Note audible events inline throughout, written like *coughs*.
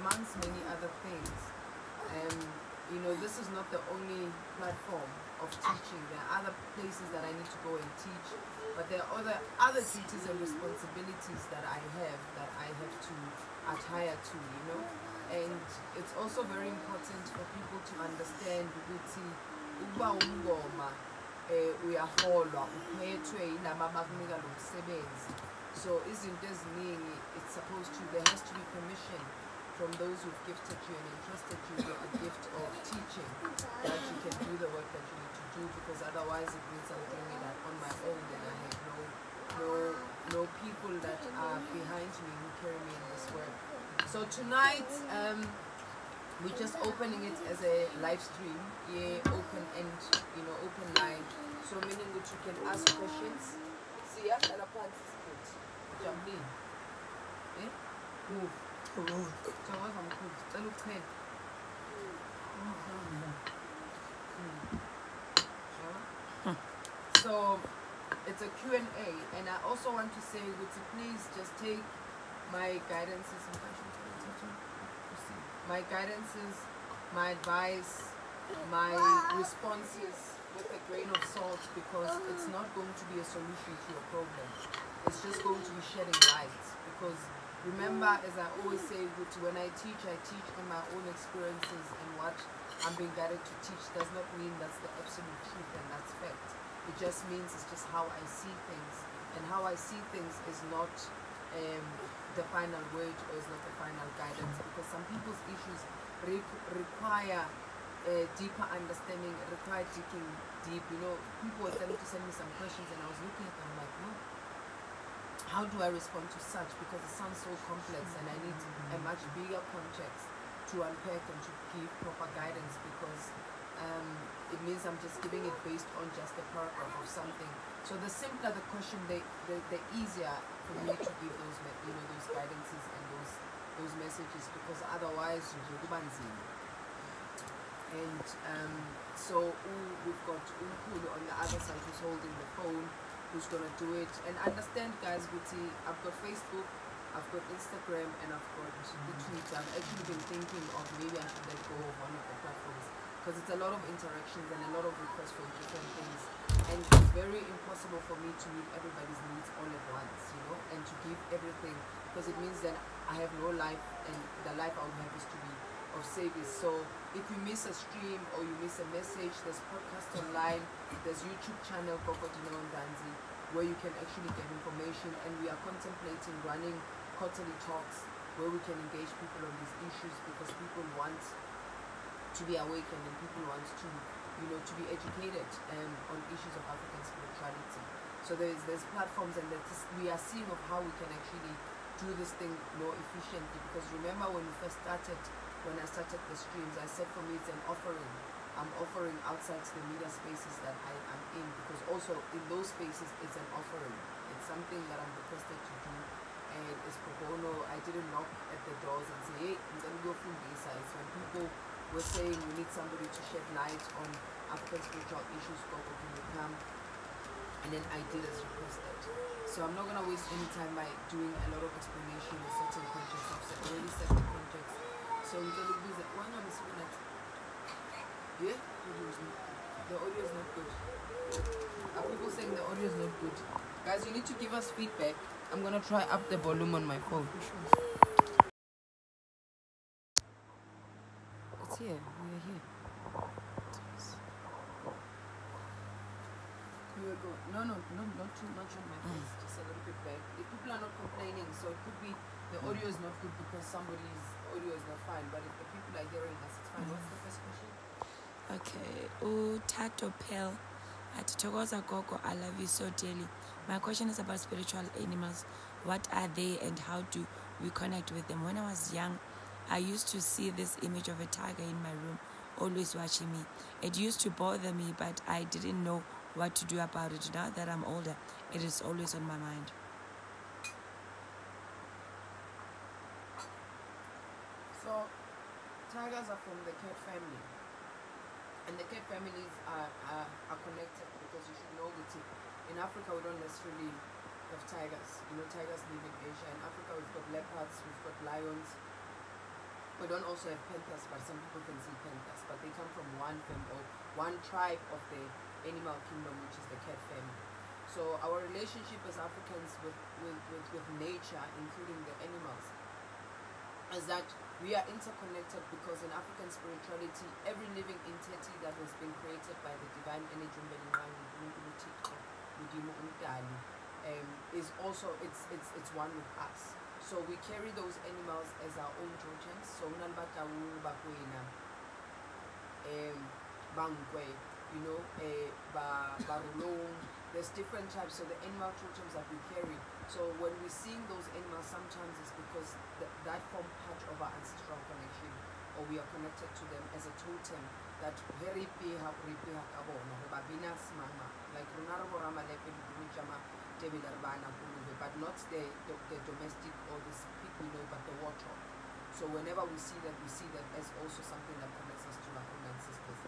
amongst many other things, um, you know, this is not the only platform of teaching. There are other places that I need to go and teach, but there are other other duties and responsibilities that I have that I have to attire to, you know. And it's also very important for people to understand ukuthi ukuba umngoma eh uyaholwa uphethwe yilaba abakunika lo msebenzi so izinto eziningi it's supposed to there has to be permission from those who've gifted you and entrusted you with the gift of teaching that you can do the work that you need to do because otherwise it means I'm doing it on my own and I have no no no people that are behind me who carry me in this work so tonight um we're just opening it as a live stream, yeah, open and you know, open line. So meaning that you can ask questions. See, and upon good. Jump in. Eh? Move. So it's a Q&A and I also want to say would you please just take my guidances and my guidances, my advice, my responses with a grain of salt because it's not going to be a solution to your problem. It's just going to be shedding light. Because remember, as I always say, that when I teach, I teach on my own experiences and what I'm being guided to teach does not mean that's the absolute truth and that's fact. It just means it's just how I see things. And how I see things is not um, the final word or is not the final guidance because some people's issues re- require uh, deeper understanding, require digging deep. You know, people were starting to send me some questions and I was looking at them like, no, how do I respond to such? Because it sounds so complex and I need a much bigger context to unpack and to give proper guidance because um, it means I'm just giving it based on just a paragraph or something. So the simpler the question, the, the, the easier for me to give those, you know, those guidances and those those messages because otherwise. And um, so we've got Unkulu on the other side who's holding the phone, who's gonna do it. And understand, guys, Guti, I've got Facebook, I've got Instagram, and I've got the mm-hmm. Twitter. I've actually been thinking of maybe I should let go of one of the platforms because it's a lot of interactions and a lot of requests for different things. And it's very impossible for me to meet everybody's needs all at once, you know, and to give everything because it means that I have no life and the life I would have is to be of service. So if you miss a stream or you miss a message, there's podcast online, there's YouTube channel Kokodino Danzi where you can actually get information and we are contemplating running quarterly talks where we can engage people on these issues because people want to be awakened and people want to you know to be educated um, on issues of African spirituality. So there's there's platforms and there's, we are seeing of how we can actually do this thing more efficiently because remember when we first started when I started the streams I said for me it's an offering I'm offering outside the media spaces that I am in because also in those spaces it's an offering it's something that I'm requested to do and it's pro bono I didn't knock at the doors and say hey I'm gonna go from this it's when people were saying we need somebody to shed light on African spiritual issues go can you come and then I did as requested. So I'm not gonna waste any time by doing a lot of explanation in certain context. I've already set the context. So gonna do that. Why not Miss Winnet? Yeah? Audio is not The audio is not good. Are people saying the audio is not good? Guys, you need to give us feedback. I'm gonna try up the volume on my phone. It's here. We are here. We going. No, no, no, not too much on my mm. face. Just a little bit back. If people are not complaining, so it could be the mm. audio is not good because somebody's audio is not fine. But if the people are hearing us, it's fine. What's the first question? Okay, Utato Pell at Togoza Gogo, I love you so dearly. My question is about spiritual animals. What are they and how do we connect with them? When I was young, I used to see this image of a tiger in my room always watching me. It used to bother me, but I didn't know what to do about it. Now that I'm older, it is always on my mind. So, tigers are from the cat family. And the cat families are, are, are connected because you should know that in Africa we don't necessarily have tigers. You know, tigers live in Asia. In Africa we've got leopards, we've got lions. We don't also have panthers, but some people can see panthers. But they come from one family one tribe of the animal kingdom, which is the cat family. So our relationship as Africans with, with, with, with nature, including the animals, is that we are interconnected because in African spirituality, every living entity that has been created by the divine energy um, is also it's it's it's one with us. So we carry those animals as our own totems. So um, you know, barulong. There's different types. So the animal totems that we carry. So when we're seeing those animals, sometimes it's because th- that form part of our ancestral connection, or we are connected to them as a totem. That very piha ripiha kabona, babina smama, like runaro rama lepe jama tebilar bana kuluve, but not the, the the domestic or the we know, but the water. So whenever we see that, we see that as also something that connects us to our own ancestors.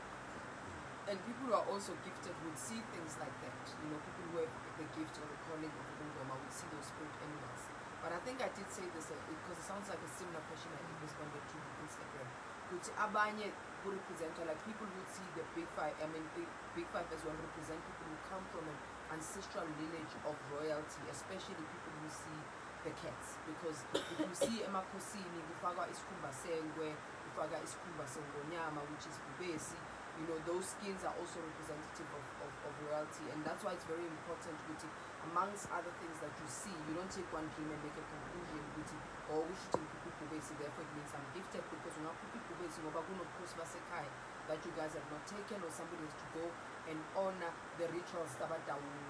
And people who are also gifted would see things like that. You know, people who have the gift or the calling of Ungoma would see those spirit animals. But I think I did say this uh, because it sounds like a similar question I responded to on Instagram. Which abanye who represent or like people would see the big five, I mean big, big five as well represent people who come from an ancestral lineage of royalty, especially people who see the cats. Because if you see emakosini kufaka isikhumba sengwe, kufaka isikhumba sengonyama which is bubesi, you know those skins are also representative of, of, of royalty. And that's why it's very important it amongst other things that you see you don't take one dream and make a conclusion it or we should basic therefore it means I'm gifted because you're not people basic that you guys have not taken or somebody has to go and honor the rituals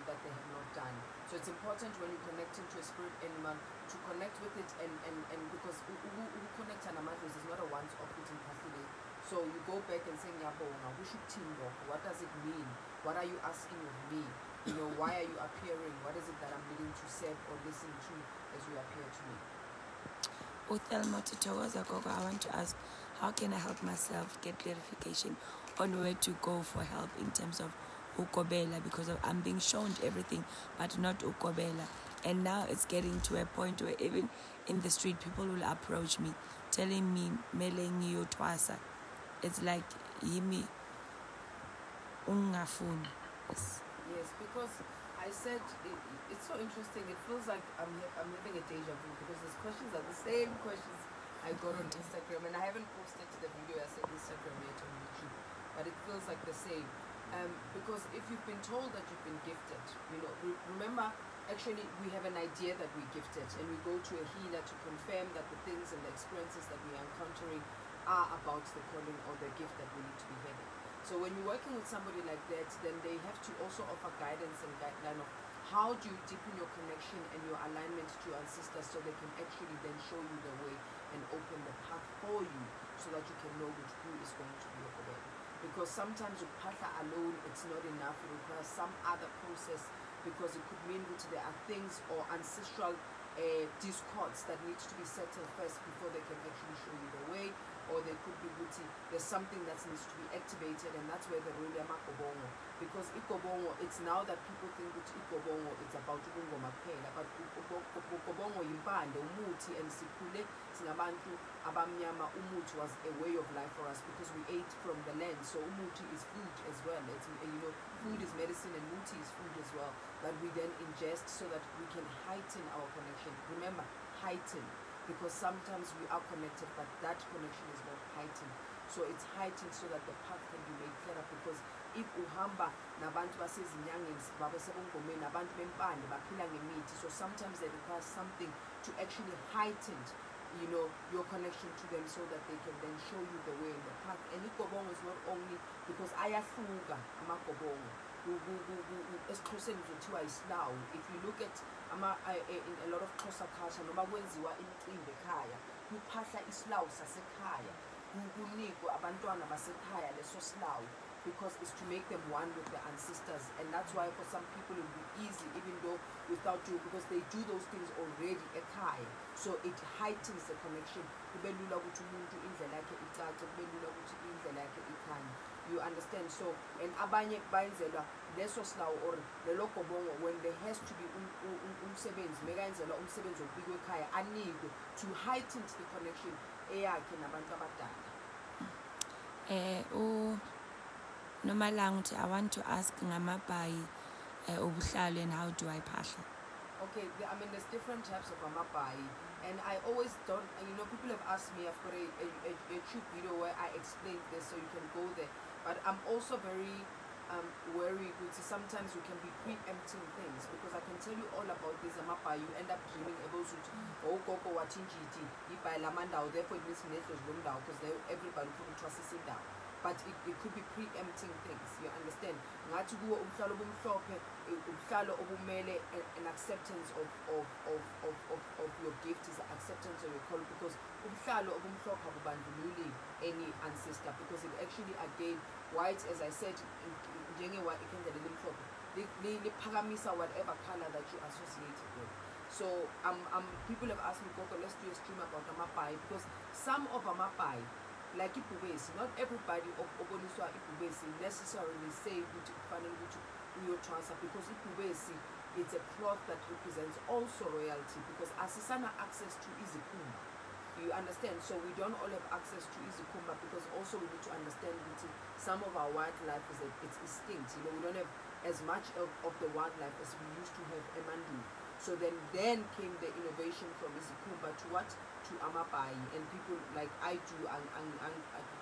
that they have not done. So it's important when you connect into a spirit animal to connect with it and and, and because connect an is not a once off within Catholic so you go back and say, Nyabonga, who should tingo? What does it mean? What are you asking of me? You know, why are you appearing? What is it that I'm needing to serve or listen to as you appear to me? Uthelma Titogoza Gogo, I want to ask, how can I help myself get clarification on where to go for help in terms of ukobela because of, I'm being shown everything but not ukobela and now it's getting to a point where even in the street people will approach me telling me meleng you twasa it's like yimi ungafuni yes. because i said it, it's so interesting it feels like i'm i'm having a deja vu because these questions are the same questions i got on instagram and i haven't posted the video as on instagram yet on youtube but it feels like the same um, because if you've been told that you've been gifted you know re- remember actually we have an idea that we're gifted and we go to a healer to confirm that the things and the experiences that we are encountering are about the calling or the gift that we need to be having. So when you're working with somebody like that, then they have to also offer guidance and guideline of how do you deepen your connection and your alignment to your ancestors so they can actually then show you the way and open the path for you so that you can know which who is going to be your. Because sometimes with Patha alone, it's not enough. It requires some other process because it could mean that there are things or ancestral uh, discords that need to be settled first before they can actually show you the way or there could be Guti, there's something that needs to be activated, and that's where the role of Makobongo. Because Ikobongo, it's now that people think that Ikobongo it's about Ubungoma kuphela, but Ikobongo yimpande, umuthi, and sikhule singabantu abamnyama, umuthi was a way of life for us because we ate from the land. So umuthi is food as well. It's you know, food is medicine and muti is food as well that we then ingest so that we can heighten our connection. Remember, heighten because sometimes we are connected but that connection is not heightened so it's heightened so that the path can be made clearer because if uhamba nabantu basezinyangeni babesebungomeni nabantu bempande baphila ngemithi so sometimes they require something to actually heighten you know your connection to them so that they can then show you the way in the path. And igobongo is not only because ayahluka amagobongo esixhoseni kuzothiwa isilawu if you look at ama in a lot of xhosa culture noma kwenziwa imicimbi ekhaya kuphahla isilawu sasekhaya ku- kunikwe abantwana basekhaya leso silawu because it's to make them one with their ancestors. And that's why for some people it will be easy even though without you because they do those things already ekhaya. So it heightens the connection. You understand? So and abanye bayenzelwa leso silawu or lelo gobongo when there has to be um- um- um- umsebenzi mekayenzelwa umsebenzi wokubikwa ekhaya anikwe to heighten the connection eyakhe nabantu abadala. Eh u Nomalanga uthi I want to ask ngamabhayi obuhlalo and how do I phahla? Okay, I mean, there's different types of amabai, and I always don't. You know, people have asked me. I've got a, a, a, YouTube video where I explain this, so you can go there. But I'm also very um, wary because sometimes you can be preempting things because I can tell you all about this amabai. You end up dreaming about it. Oh, koko watinjiti, ibai lamandao. Therefore, it means netlos lumdao because everybody trust it down. But it, it could be preempting things. You understand? Ngathi an acceptance of, of, of, of, of, of your gift is acceptance of your call because umhlalo obumhlophe akubandlululi any ancestor because it actually again white as I said njengewa ikhendlela elimhlophe li- li- liphakamisa whatever color that you associated with. So um, um, people have asked me, Coco, let's do a stream about Amapai because some of Amapai, like Ipubesi, not everybody of Oboniswa Ipubesi necessarily say ukuthi kufanele ukuthi uyothwasa because Ipubesi it's a cloth that represents also royalty because asisana access to izikhumba. You understand? So we don't all have access to izikhumba because also we need to understand that some of our wildlife is it's extinct. You know, we don't have as much of, of the wildlife as we used to have emandulo. So then then came the innovation from izikhumba to what? To Amapai. and people like I do and, and, and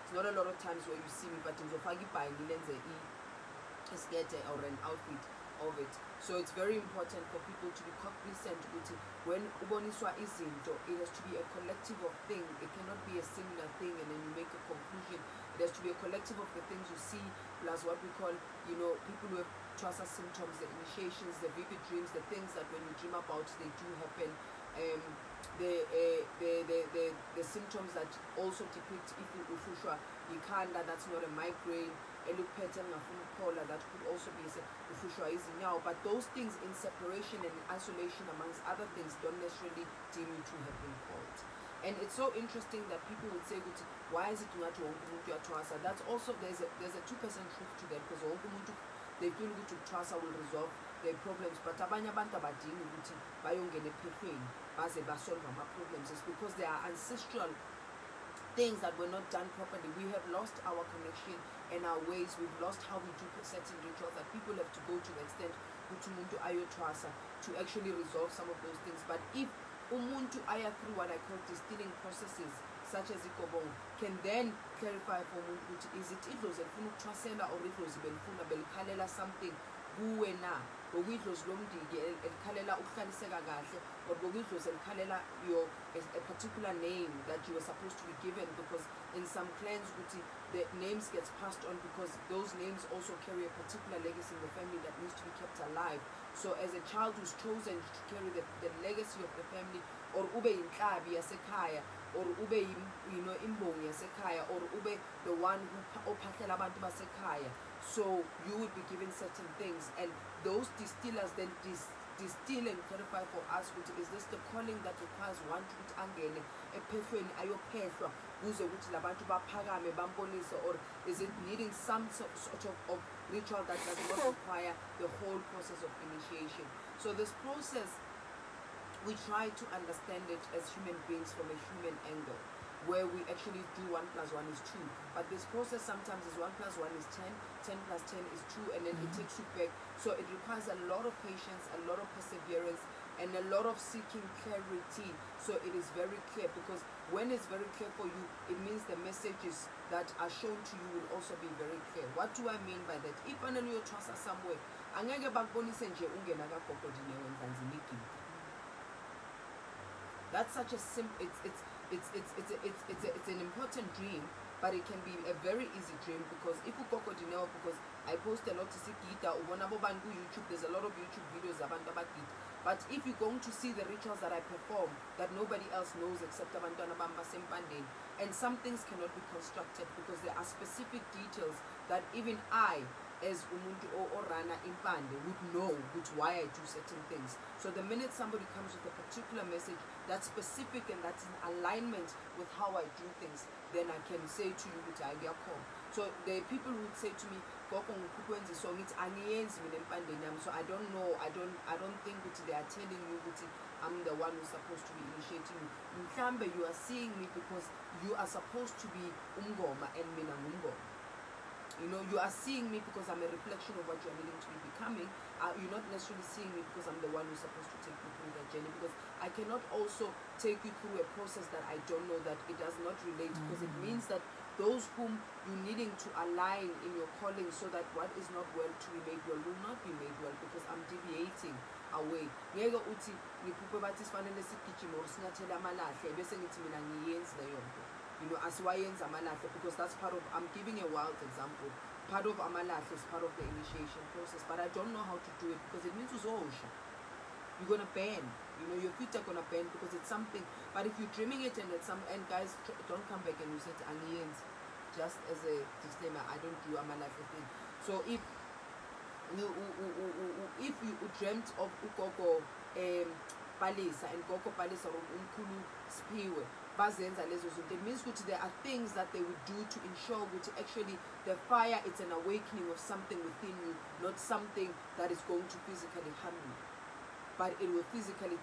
it's not a lot of times where you see me but ngizofaka ibhayi ngilenze i- isikete or an outfit of it. So it's very important for people to be cognizant ukuthi when uboniswa izinto it has to be a collective of thing. It cannot be a singular thing and then you make a conclusion. It has to be a collective of the things you see plus what we call you know people who have trasa symptoms the initiations the vivid dreams the things that when you dream about they do happen. Um, the, uh, the, the, the, the symptoms that also depict if uhlushwa ikhanda that's not a migraine eliphethe ngafuna ukuphola that could also be uhlushwa izinyawo but those things in separation and isolation amongst other things don't necessarily deem you to have been called and it's so interesting that people would say why is it ngathi wonke umuntu that's also there's a, there's a 2% truth to that because wonke umuntu they feel ukuthi ukuthwasa will resolve their problems but abanye abantu abadingi ukuthi bayongena ephehlweni baze basolve ama-problems. It's because there are ancestral things that were not done properly. We have lost our connection and our ways. We've lost how we do certain rituals that people have to go to the extent umuntu ayothwasa to actually resolve some of those things. But if umuntu aya through what I call distilling processes such as ikobong can then clarify for umuntu is it idlozi elifuna ukuthwasela or idlozi belifuna belikhalela something kuwe na bokuyidlozi lomndiki el- elikhalela ukuhlaliseka kahle or bokuyidlozi elikhalela your a, particular name that you were supposed to be given because in some clans ukuthi the names gets passed on because those names also carry a particular legacy in the family that needs to be kept alive. So as a child who's chosen to carry the, the legacy of the family or ube yinhlabi yasekhaya or ube you know imbongi yasekhaya or ube the one who pha- ophahlela abantu basekhaya so you would be given certain things and those distillers then dis, distill and clarify for us ukuthi is this the calling that requires one to ukuthi angene ephehlweni ayophehlwa kuze ukuthi labantu baphakame bambonise or is it needing some sort of, of ritual that does not *laughs* require the whole process of initiation? So this process we try to understand it as human beings from a human angle where we actually do 1 plus 1 is 2 but this process sometimes is 1 plus 1 is 10 10 plus 10 is 2 and then it mm-hmm. takes you back. So it requires a lot of patience a lot of perseverance and a lot of seeking clarity. So it is very clear because when it's very clear for you it means the messages that are shown to you will also be very clear. What do i mean by that? If fanele uyothwasa somewhere angeke bakubonise nje ungena kagogodine wenzanzini igidi mm-hmm. that's such a sim it's it's it's it's it's it's it's, a, it's an important dream but it can be a very easy dream because if ugogo dineo because i post a lot isigida ubona bobani ku-youtube there's a lot of youtube videos abantu abagida. But if you're going to see the rituals that i perform that nobody else knows except abantwana bami basempandeni and some things cannot be constructed because there are specific details that even I as umuntu o- orana impande would know which why I do certain things. So the minute somebody comes with a particular message that's specific and that's in alignment with how I do things, then I can say to you which I call. So the people would say to me, "Gogo ngikukwenza so ngithi angiyenzi mina empandeni yami." So I don't know, I don't I don't think that they are telling you that I'm the one who's supposed to be initiating you. Mhlambe you are seeing me because you are supposed to be umgoma and mina ngumgoma. You know, you are seeing me because I'm a reflection of what you're needing to be becoming. Uh, you're not necessarily seeing me because I'm the one who's supposed to take you through that journey. Because I cannot also take you through a process that I don't know that it does not relate. Because it means that those whom you're needing to align in your calling so that what is not well to be made well will not be made well because I'm deviating away. Ngeke uthi ngiphuphe bathi sifanele sigijime or sinyathele amalahle bese ngithi mina ngiyenzi leyo nto you know as asiwayenzi amalahle because that's part of i'm giving a wild example. Part of amalahle is part of the initiation process but i don't know how to do it because it means uzosha you're gonna bend you know your feet are gonna bend because it's something but if you're dreaming it and it's some and guys don't come back and you said angiyenzi just as a disclaimer i don't do amalahle thing. So if you if you dreamt of ugogo um and gogo palisa or umkhulu spiwe bazenza lezo zinto. Means there are things that they would do to ensure ukuthi actually the fire it's an awakening of something within you not something that is going to physically harm you. But it will physically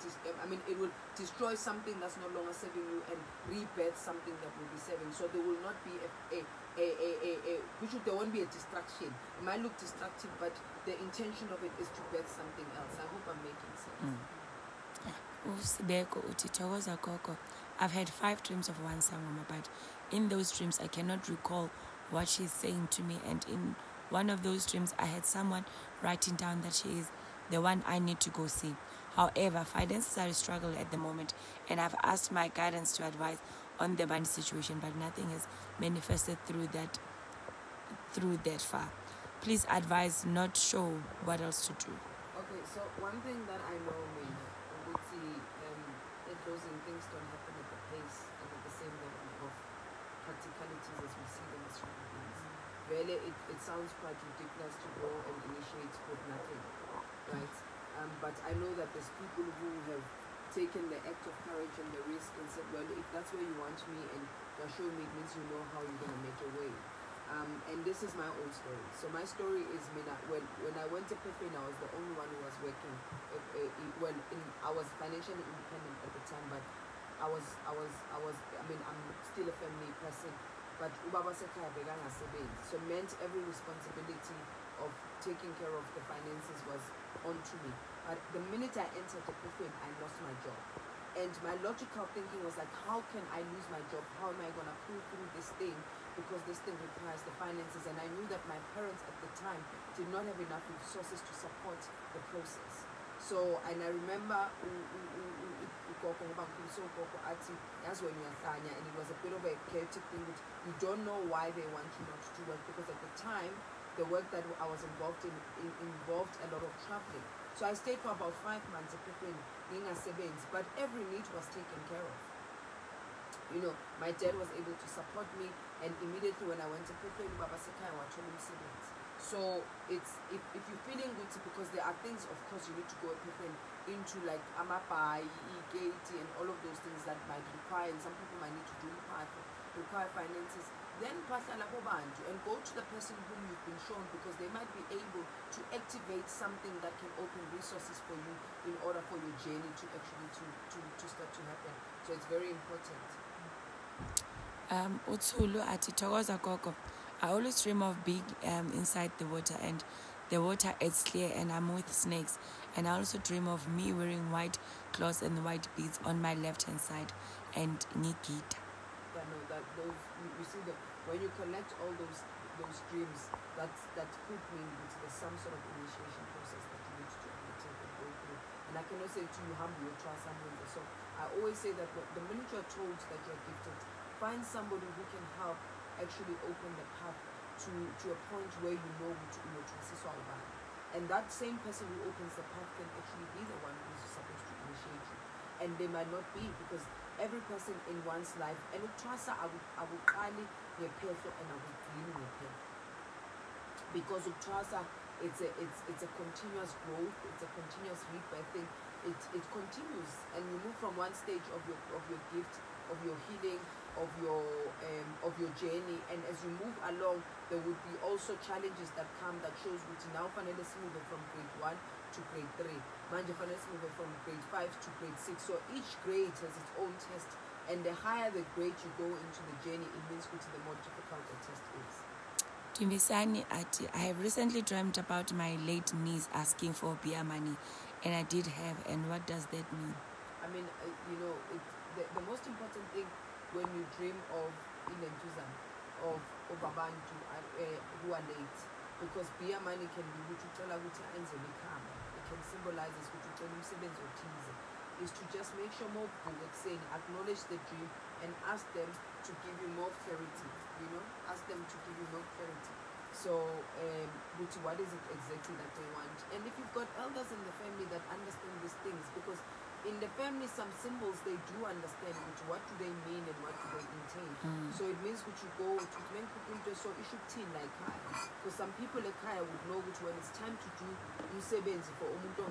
I mean it will destroy something that's no longer serving you and rebirth something that will be serving. So there will not be a a a, a, a, a which there won't be a distraction. It might look destructive but the intention of it is to birth something else. I hope I'm making sense. Usibeko i've had five dreams of one sangoma but in those dreams i cannot recall what she's saying to me. And in one of those dreams i had someone writing down that she is the one i need to go see. However finances are a struggle at the moment and i've asked my guidance to advise on the money situation but nothing has manifested through that through that far. Please advise not sure what else to do. Okay, so one thing that I know, things don't happen at the pace and at the same level of practicalities as we see them as human beings. Really, it, it sounds quite ridiculous to go and initiate with nothing, right? Um, but I know that there's people who have taken the act of courage and the risk and said, well, if that's where you want me and you're showing me, it means you know how you're going to make your way. Um, and this is my own story. So my story is Mina. When when I went to Pippin, I was the only one who was working. Uh, uh, uh, in, I was financially independent at the time, but I was I was I was. I mean, I'm still a family person. But ubaba sekhaya bekangasebenzi. So meant every responsibility of taking care of the finances was onto me. But the minute I entered the Pippin, I lost my job. And my logical thinking was like, how can I lose my job? How am I going to pull through this thing? Because this thing requires the finances. And I knew that my parents at the time did not have enough resources to support the process. So, and I remember ngoba ngikhuliswe ugogo athi and it was a bit of a chaotic thing which you don't know why they want you not to work because at the time the work that I was involved in, in involved a lot of traveling. So I stayed for about five months at Pippin, Ningasebenzi, but every need was taken care of. You know, my dad was able to support me, and immediately when I went to Pippin, Baba Sekai watching Sebenzi. So it's if, if you're feeling good because there are things, of course, you need to go Pippin into like Amapai, Gate, and all of those things that might require, and some people might need to do require finances. Then and go to the person whom you've been shown because they might be able to activate something that can open resources for you in order for your journey to actually to, to, to start to happen. So it's very important um uthulu athi thokoza gogo i always dream of being um, inside the water and the water is clear and i'm with snakes and i also dream of me wearing white clothes and white beads on my left hand side and nikita no, that those you, you see that when you collect all those those dreams, that's that could mean that there's some sort of initiation process that you need to undertake and go through. And I cannot say to you, humble, you try something. So I always say that the minute you're told that you're gifted, find somebody who can help actually open the path to to a point where you know about. And that same person who opens the path can actually be the one who's supposed to initiate you. And they might not be because every person in one's life and ukuthwasa aku- akuqali ngephehlo and akugcini ngephehlo because ukuthwasa it's a it's it's a continuous growth it's a continuous rebirthing it it continues and you move from one stage of your of your gift of your healing of your um, of your journey. And as you move along there would be also challenges that come that shows which now fanele move from grade 1 to grade 3 manje fanele move from grade 5 to grade 6 so each grade has its own test. And the higher the grade you go into the journey it means which the more difficult the test is. Ati, I have recently dreamt about my late niece asking for beer money, and I did have. And what does that mean? I mean, uh, you know, it, the, the most important thing when you dream of Ilentuzan, of, of abantu uh, uh, who are late, because beer money can be which uthola ukuthi enze bekhama. It can symbolize ukuthi ucela umsebenzi othize. Is to just make sure more people saying acknowledge the dream and ask them to give you more clarity. You know, ask them to give you more clarity. So, um, what is it exactly that they want? And if you've got elders in the family that understand these things, because in the family some symbols they do understand which what do they mean and what do they entail. Mm. So it means which you go to so it should teen like. Because some people like Kaya would know which when it's time to do umsebenzi for umuntu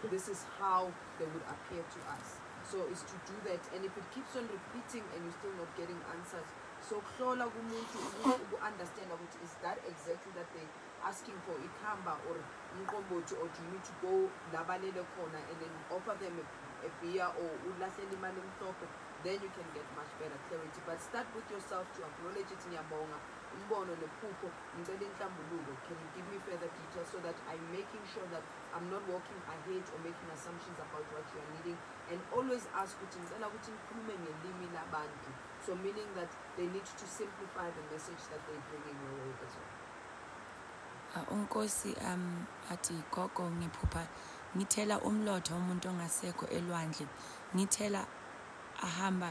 *laughs* this is how they would appear to us. So it's to do that and if it keeps on repeating and you're still not getting answers, so kumuntu ukuthi understand ukuthi is that exactly that they asking for ikhamba or umqombothi or you need to go labalele khona and then offer them a, a beer or ulahlela imali emhlophe then you can get much better clarity. But start with yourself to acknowledge it ngiyabonga. Umbono nephupho ngicela can you give me further details so that i'm making sure that i'm not walking ahead or making assumptions about what you are needing? And always ask ukuthi ngicela ukuthi nikhulume so meaning that they need to simplify the message that they're bringing your way as well unkosi um athi gogo ngiphupha ngithela umuntu ongasekho elwandle ngithela ahamba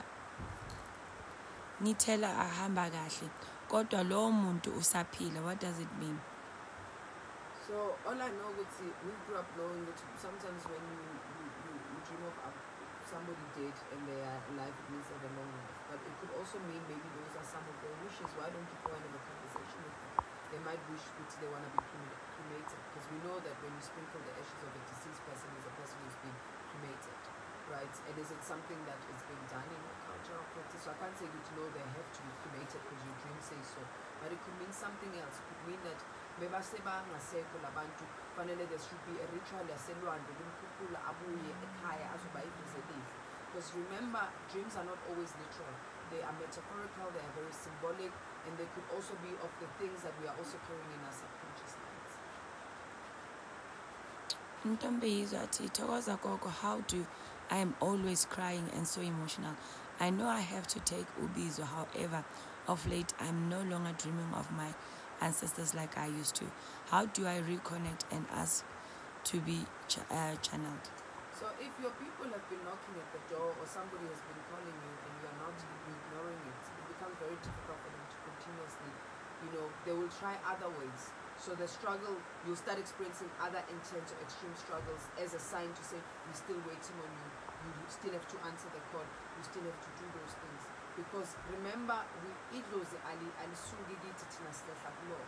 ngithela ahamba kahle kodwa lowo muntu usaphila what does it mean So all I know is we grew up knowing that sometimes when you, you, you, you dream of somebody dead and they are alive, it means they have a long life. But it could also mean maybe those are some of their wishes. Why don't you go and have a conversation with them? They might wish which they want to be cremated because we know that when you sprinkle the ashes of a deceased person, is a person who's been cremated, right? And is it something that is being done in your cultural practice? So I can't say to know they have to be cremated because your dream says so, but it could mean something else. It could mean that bebasebangasekho there should be a ritual yaselwandle kumkhuphula abuye ekhaya azoba ivuze live because remember dreams are not always literal they are metaphorical they are very symbolic and they could also be of the things that we are also carrying in our subconscious minds Ntombeyizo athi thokoza gogo how do I am always crying and so emotional. I know I have to take ubizo however of late I'm no longer dreaming of my ancestors like I used to. How do I reconnect and ask to be ch- uh, channeled? So if your people have been knocking at the door or somebody has been calling you and you are not ignoring it, it becomes very difficult for them to continuously, you know, they will try other ways. So the struggle, you'll start experiencing other intense or extreme struggles as a sign to say, we're still waiting on you. You still have to answer the call. You still have to do those things. Because remember, we ali kithi thina silahla kulo.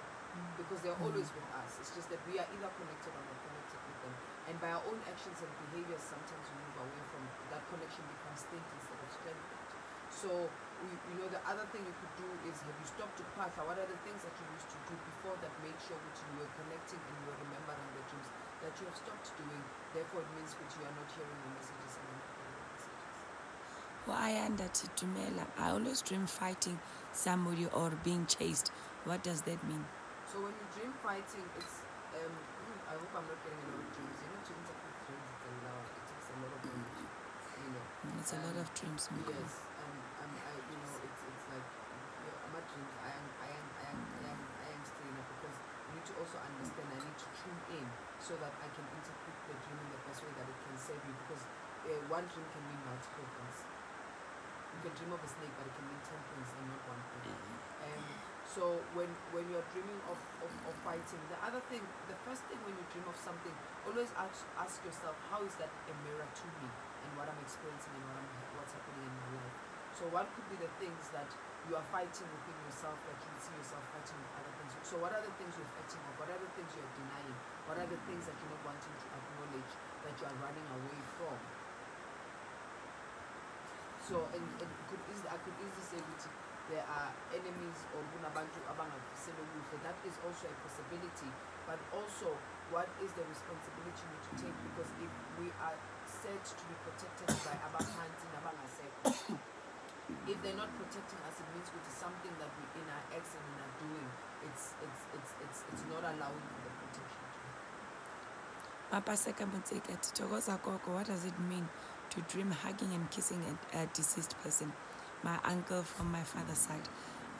Because they're mm. always with us. It's just that we are either connected or not connected with them. And by our own actions and behaviors, sometimes we move away from that connection becomes stint instead of strengthened. So, you know, the other thing you could do is have you stopped to path? What are the things that you used to do before that made sure that you were connecting and you were remembering the dreams that you have stopped doing? Therefore, it means that you are not hearing the messages and not hearing the messages. I ndathi Dumela, I always dream fighting somebody or being chased. What does that mean? So when you dream fighting, it's um. mm, I hope I'm not getting a lot of dreams. You know, to interpret dreams, it's a lot. It takes a lot of knowledge. You know. It's a lot of dreams. Mko. Yes, um, um, I, you know, it's it's like you know, I'm not dreams. I am, I am, I am, I am, I am still enough because you need to also understand. I need to tune in so that I can interpret the dream in the best way that it can save you. Because uh, one dream can mean multiple things. You can dream of a snake, but it can mean ten things and not one thing. Um, so when when you're dreaming of, of, of fighting, the other thing, the first thing when you dream of something, always ask ask yourself, how is that a mirror to me and what I'm experiencing and what I'm, what's happening in my life? So what could be the things that you are fighting within yourself that you see yourself fighting with other things? So what are the things you're fighting of? What are the things you're denying? What are the things that you're not wanting to acknowledge that you are running away from? So and, and could I could easily say that there are enemies or kunabantu abangavisile kuhle. That is also a possibility. But also what is the responsibility need to take because if we are said to be protected by abaphansi nabangasekho if they're not protecting us it means which is something that we in our acts and in our doing it's it's it's it's, it's not allowing for the protection Mapaseka Mutsika, Togoza Koko, what does it mean to dream hugging and kissing a, a deceased person? My uncle from my father's side.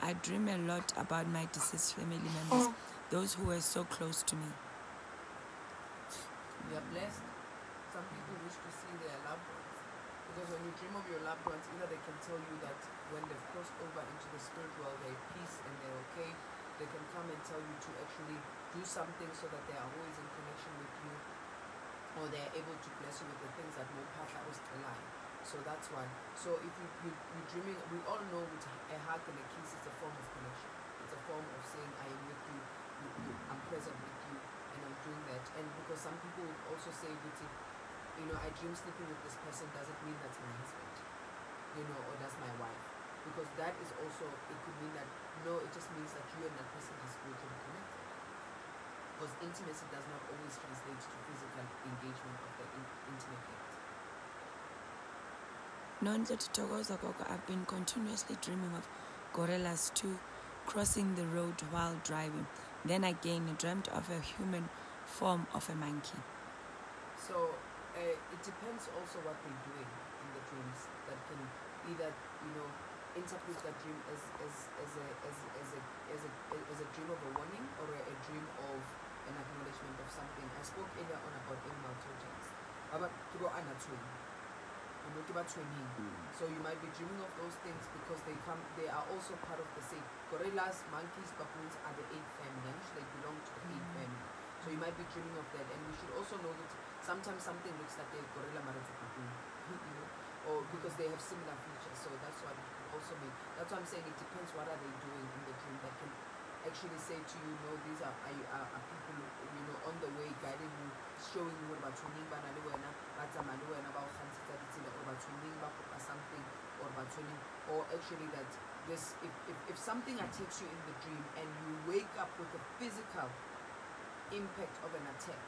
I dream a lot about my deceased family members, oh. those who were so close to me. we are blessed some people wish to see their loved ones because when you dream of your loved ones either they can tell you that when they've crossed over into the spirit world they're at peace and they're okay they can come and tell you to actually do something so that they are always in connection with you or they're able to bless you with the things that no papa was lie. So that's one. So if you, you you're dreaming, we all know with a hug and a kiss is a form of connection. It's a form of saying I am with you, you, you I'm present with you, and I'm doing that. And because some people would also say you know, I dream sleeping with this person doesn't mean that's my husband, you know, or that's my wife. Because that is also it could mean that no, it just means that you and that person are spiritually connected because intimacy does not always translate to physical engagement of the in- intimate act. Togoza Koko, I've been continuously dreaming of gorillas too, crossing the road while driving. Then again, I dreamt of a human form of a monkey. So uh, it depends also what we're doing in the dreams that can either you know interpret that dream as as, as a as, as a as a as a dream of a warning or a, a dream of an acknowledgement of something. I spoke earlier on about animal totems. About kibo anatwin. You know, kiba twinning. Mm. So you might be dreaming of those things because they come they are also part of the same gorillas, monkeys, baboons are the eighth family. They belong to the eighth mm. family. So you might be dreaming of that and we should also know that sometimes something looks like a gorilla marathi baboon. *laughs* you know, or because they have similar features. So that's what it could also mean. That's why I'm saying it depends what are they doing in the dream that can actually say to you, no, these are are, are, people you know on the way guiding you, showing you about tuning ba na wena, ba tsamaya wena ba o kgantshitsa ditsela or ba tuning ba something or or actually that this if, if, if something attacks you in the dream and you wake up with a physical impact of an attack,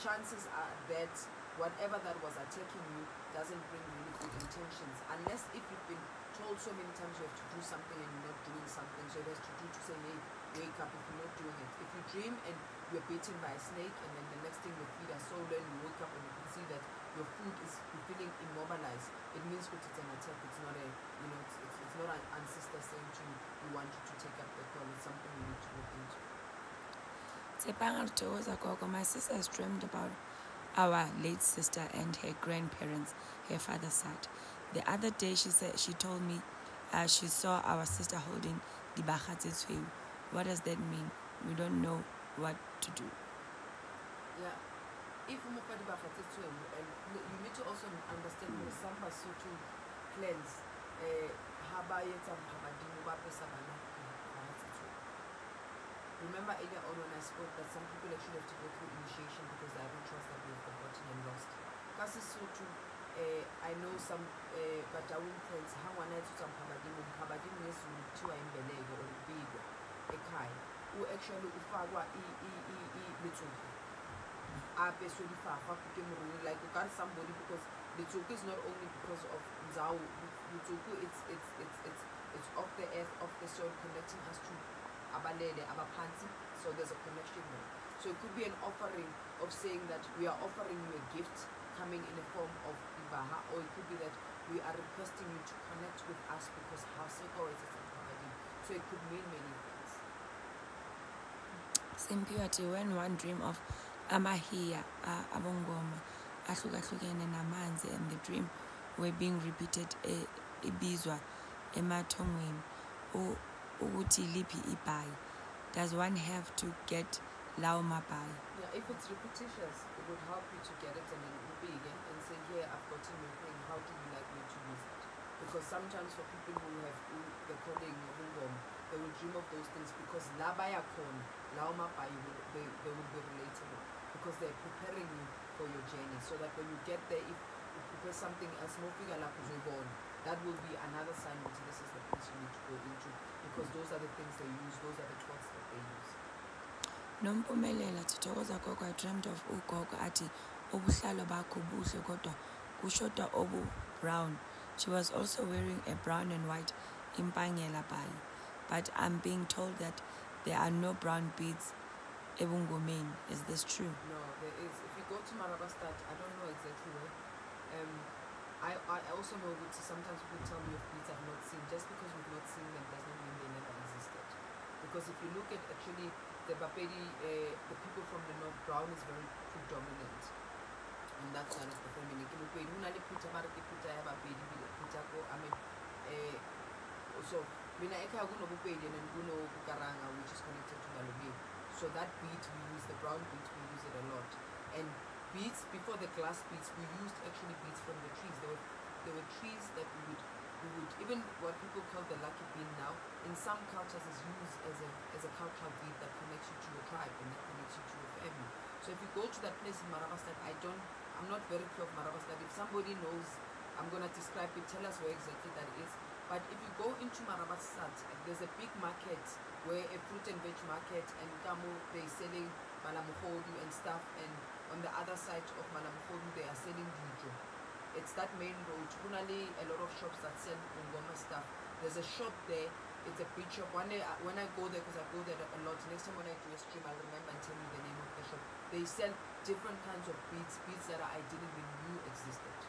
chances are that whatever that was attacking you doesn't bring really good intentions. Unless if you've been told so many times you have to do something and you're not doing something, so it has to do to say, hey, wake up if you're not doing it. If you dream and you're bitten by a snake and then the next thing your feet are swollen, you wake up and you can see that your food is feeling immobilized, it means that it's an attack. It's not a you know, it's, it's, it's not an ancestor saying to you, we want you to take up the call. It's something you need to look into. My sister has dreamed about our late sister and her grandparents, her father's side. The other day, she said she told me uh, she saw our sister holding the Bahatsetsui. What does that mean? We don't know what to do. Yeah. If and you need to also understand the some Basotho clans ha ba etsa mabadimo ba pesa bana bakhatsetswe. Remember earlier on when I spoke that some people actually have to go through initiation because they have trust that they have forgotten and lost. Ka Sesotho eh I know some eh Batawun clans ha ngwana a etsetswa mhabadimo mhabadimo ngesizulu kuthiwa imbeleko or ukubikwa ekhaya. Ufakwa i i i i letsoku apeswe difafa ke moriri like o kare somebody because letsoku is not only because of nzao letsoku it's it's it's it's it's off the earth off the soil connecting us to abalele abaphansi. So there's a connection there. So it could be an offering of saying that we are offering you a gift coming in a form of ibaha or it could be that we are requesting you to connect with us because haseko is. A so it could mean many things Simpiwati, when one dream of Amahia, uh, Abongoma, ahlukahlukene namanzi and the dream were being repeated ibizwa emathongweni ukuthi liphi ibhayi does one have to get lawo mabhayi Yeah, if it's repetitious, it would help you to get it and then it would be again and say, here, I've gotten your thing. How do you like me to use it? Because sometimes for people who have who they're calling Hungom, they will dream of those things because la labaya kon, laomapai, they, they will be relatable because they're preparing you for your journey. So that when you get there, if you prepare something else, no figure that will be another sign that this is the place you need to go into because those are the things they use, those are the clothes that they use. nompumelela sithokoza gogo i dreamed of ugogo athi ubuhlalo bakho buhle kodwa kushoda obu brown she was also wearing a brown and white impangela bhayi but i'm being told that there are no brown beads ebungomeni is this true No, there is. If you go to Marabastad, I don't know exactly where. Um, I, I also know that sometimes people tell me of beads I've not seen. Just because we've not seen them does not mean they never existed. Because if you look at actually the Bapedi, uh, the people from the North, brown is very predominant on that side of the family. Uh, so mina ekhaya kunobupedi and then kunobukaranga which is connected to Balobedu. So that beat we use, the brown beat, we use it a lot. And beats, before the glass beats, we used actually beats from the trees. There were, there were trees that we would, we would, even what people call the lucky bean now, in some cultures is used as a, as a cultural bead that connects you to your tribe and that connects you to your family. So if you go to that place in Marabastad, I don't, I'm not very clear of Marabastad. If somebody knows, I'm going to describe it, tell us where exactly that is. But if you go into Marabastad, there's a big market where a fruit and veg market and Kamo, they're selling malamuhodu and stuff. And on the other side of malamuhodu, they are selling dijo. It's that main road. Kunali, a lot of shops that sell Ngoma stuff. There's a shop there. It's a big shop. Day, I- when I go there, because I go there a lot, next time when I do a stream, I'll remember and tell you the name of the shop. They sell different kinds of beads, beads that I didn't even knew existed.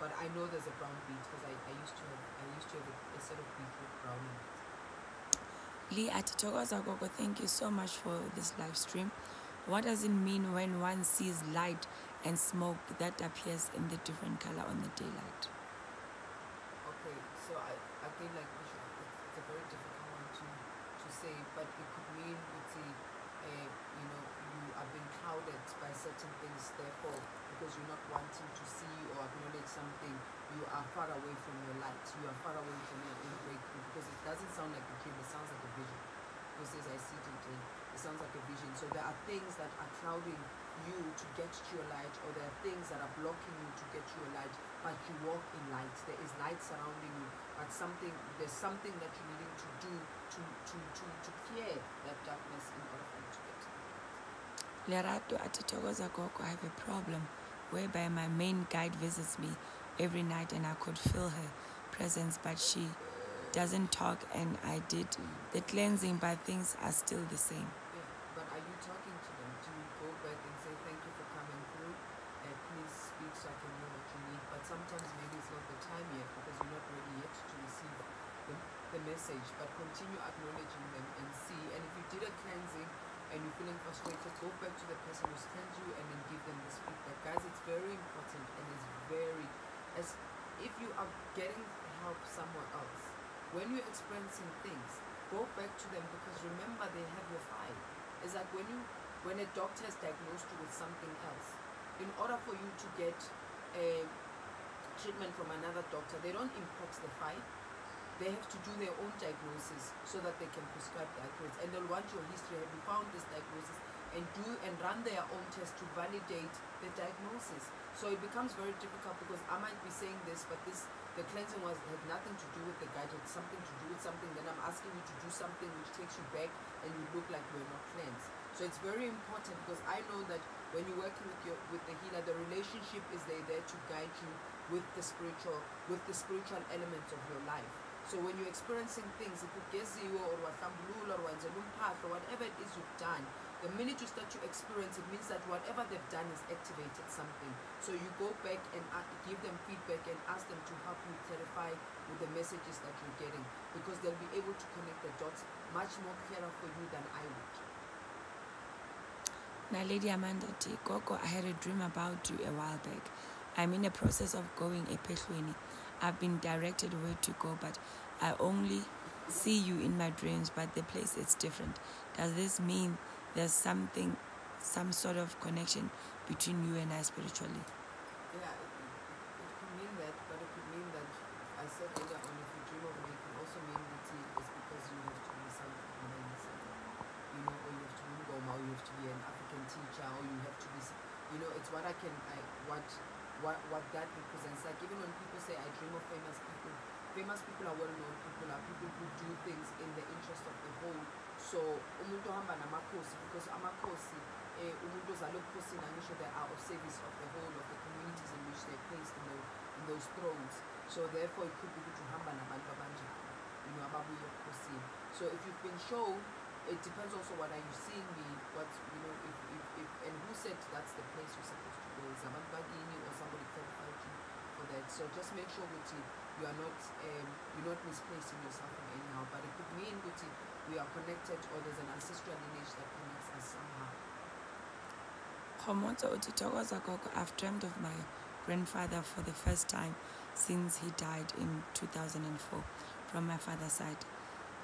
But I know there's a brown bead because I, I used to have I used to have a, a set of beads with brown in it. lee ati thokoza gogo thank you so much for this live stream what does it mean when one sees light and smoke that appears in the different color on the daylight Okay, so I again like it's, it's a very difficult one to to say, but it could mean it's a, uh, you know you are being clouded by certain things. Therefore, because you're not wanting to see or acknowledge something, you are far away from your light. You are far away from your own breakthrough because it doesn't sound like a dream. It sounds like a vision. Because as I see dream, it sounds like a vision. So there are things that are clouding you to get to your light, or there are things that are blocking you to get to your light. But you walk in light. There is light surrounding you. But something there's something that you're needing to do to to to to clear that darkness in order for you to get to the light. lerato i have a problem whereby my main guide visits me every night and i could feel her presence but she doesn't talk and i did the cleansing but things are still the same Yeah, but are you talking to them? Do you go back and say thank you for coming through? And please speak so I can know what you need. But sometimes maybe it's not the time yet because you're not ready yet to receive the, the message. But continue acknowledging them and see. And if you did a cleansing and you're feeling frustrated, go back to the person who's cleansed you and then give them this feedback. Guys, it's very important and it's very as if you are getting help somewhere else, when you're experiencing things, go back to them because remember they have your file. It's like when you when a doctor has diagnosed you with something else, in order for you to get a treatment from another doctor, they don't import the file. They have to do their own diagnosis so that they can prescribe accurate. And they'll want your history. Have you found this diagnosis? And do and run their own test to validate the diagnosis. So it becomes very difficult because I might be saying this, but this the cleansing was had nothing to do with the guide, had something to do with something. Then I'm asking you to do something which takes you back and you look like you're not cleansed. So it's very important because I know that when you're working with your with the healer, the relationship is there there to guide you with the spiritual with the spiritual elements of your life. So when you're experiencing things, if you geziwe or wahlambulula or wenzelwa umphahlo, whatever it is you've done, the minute you start to experience it means that whatever they've done is activated something. So you go back and give them feedback and ask them to help you clarify with the messages that you're getting because they'll be able to connect the dots much more clearer for you than I would. Now, Lady Amanda T. Gogo, I had a dream about you a while back. I'm in the process of going a Epehlweni. I've been directed where to go, but I only see you in my dreams, but the place is different. Does this mean there's something, some sort of connection between you and I spiritually? Yeah, it, it, it could mean that, but it could mean that I what I can, I, what, what, what that represents. Like even when people say I dream of famous people, famous people are well-known people, are people who do things in the interest of the whole. So umuntu ohamba namakhosi because amakhosi eh, umuntu ozalwe ebukhosini angisho they are of service of the whole of the communities in which they're placed in, those, in those thrones. So therefore it could be ukuthi uhamba nabantu abanjani, you know, ababuye ebukhosini. So if you've been shown, it depends also what are you seeing me, what, you know, if, if, if and who said that's the place you're supposed to go, is bakini or somebody qualified you that. So just make sure that you, are not, um, you're not misplacing yourself in anyhow, but it could mean that we are connected or there's an ancestral lineage that connects us somehow. I've dreamed of my grandfather for the first time since he died in 2004 from my father's side.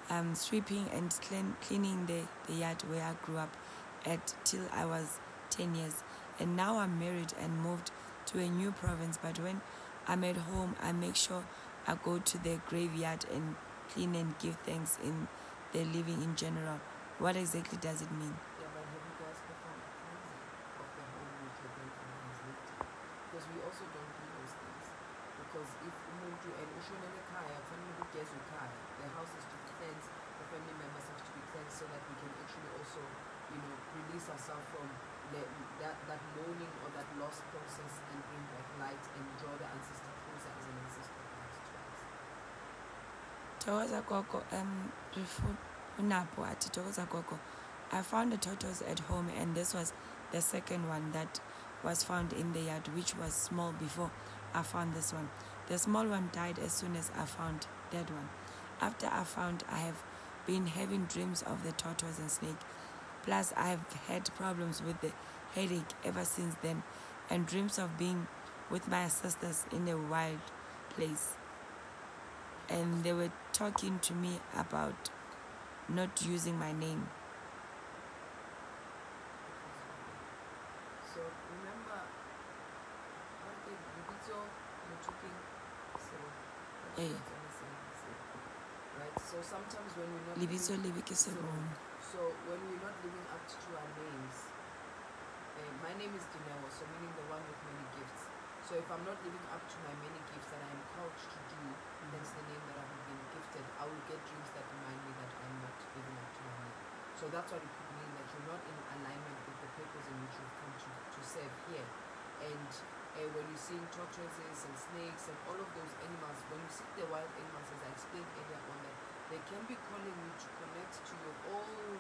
Um, sweeping and clean, cleaning the, the yard where I grew up at till I was 10 years. And now I'm married and moved to a new province. But when I'm at home, I make sure I go to the graveyard and clean and give thanks in the living in general. What exactly does it mean? Yeah, but have you guys performed a cleansing of the home which your grandfather has lived in? Because we also don't do those things. Because if umuntu and ushonele ekhaya, kufanele ugezwe ekhaya. The house is to be cleansed, the family members have to be cleansed so that we can actually also, you know, release ourselves from the, that, that mourning or that lost process and bring back light and draw the ancestor closer as an ancestor perhaps to us. Thokoza Gogo, I found the turtles at home, and this was the second one that was found in the yard, which was small before I found this one. The small one died as soon as I found that one. After I found, I have been having dreams of the tortoise and snake. Plus, I have had problems with the headache ever since then, and dreams of being with my sisters in a wild place and they were talking to me about not using my name. So remember, one thing, Libito, Mutuki, so Eh. right? So sometimes when we're not Libiso living, libiki serong. so when we're not living up to our names, eh, my name is Dineo, so meaning the one with many gifts. So if I'm not living up to my many gifts that I am called to do, that's the name that I've been gifted, I will get dreams that remind me that I'm not living up to my name. So that's what it could mean that you're not in alignment with the purpose in which you've come to, to serve here. And uh, when you're seeing tortoises and snakes and all of those animals, when you see the wild animals, as I explained earlier on, that they can be calling you to connect to your own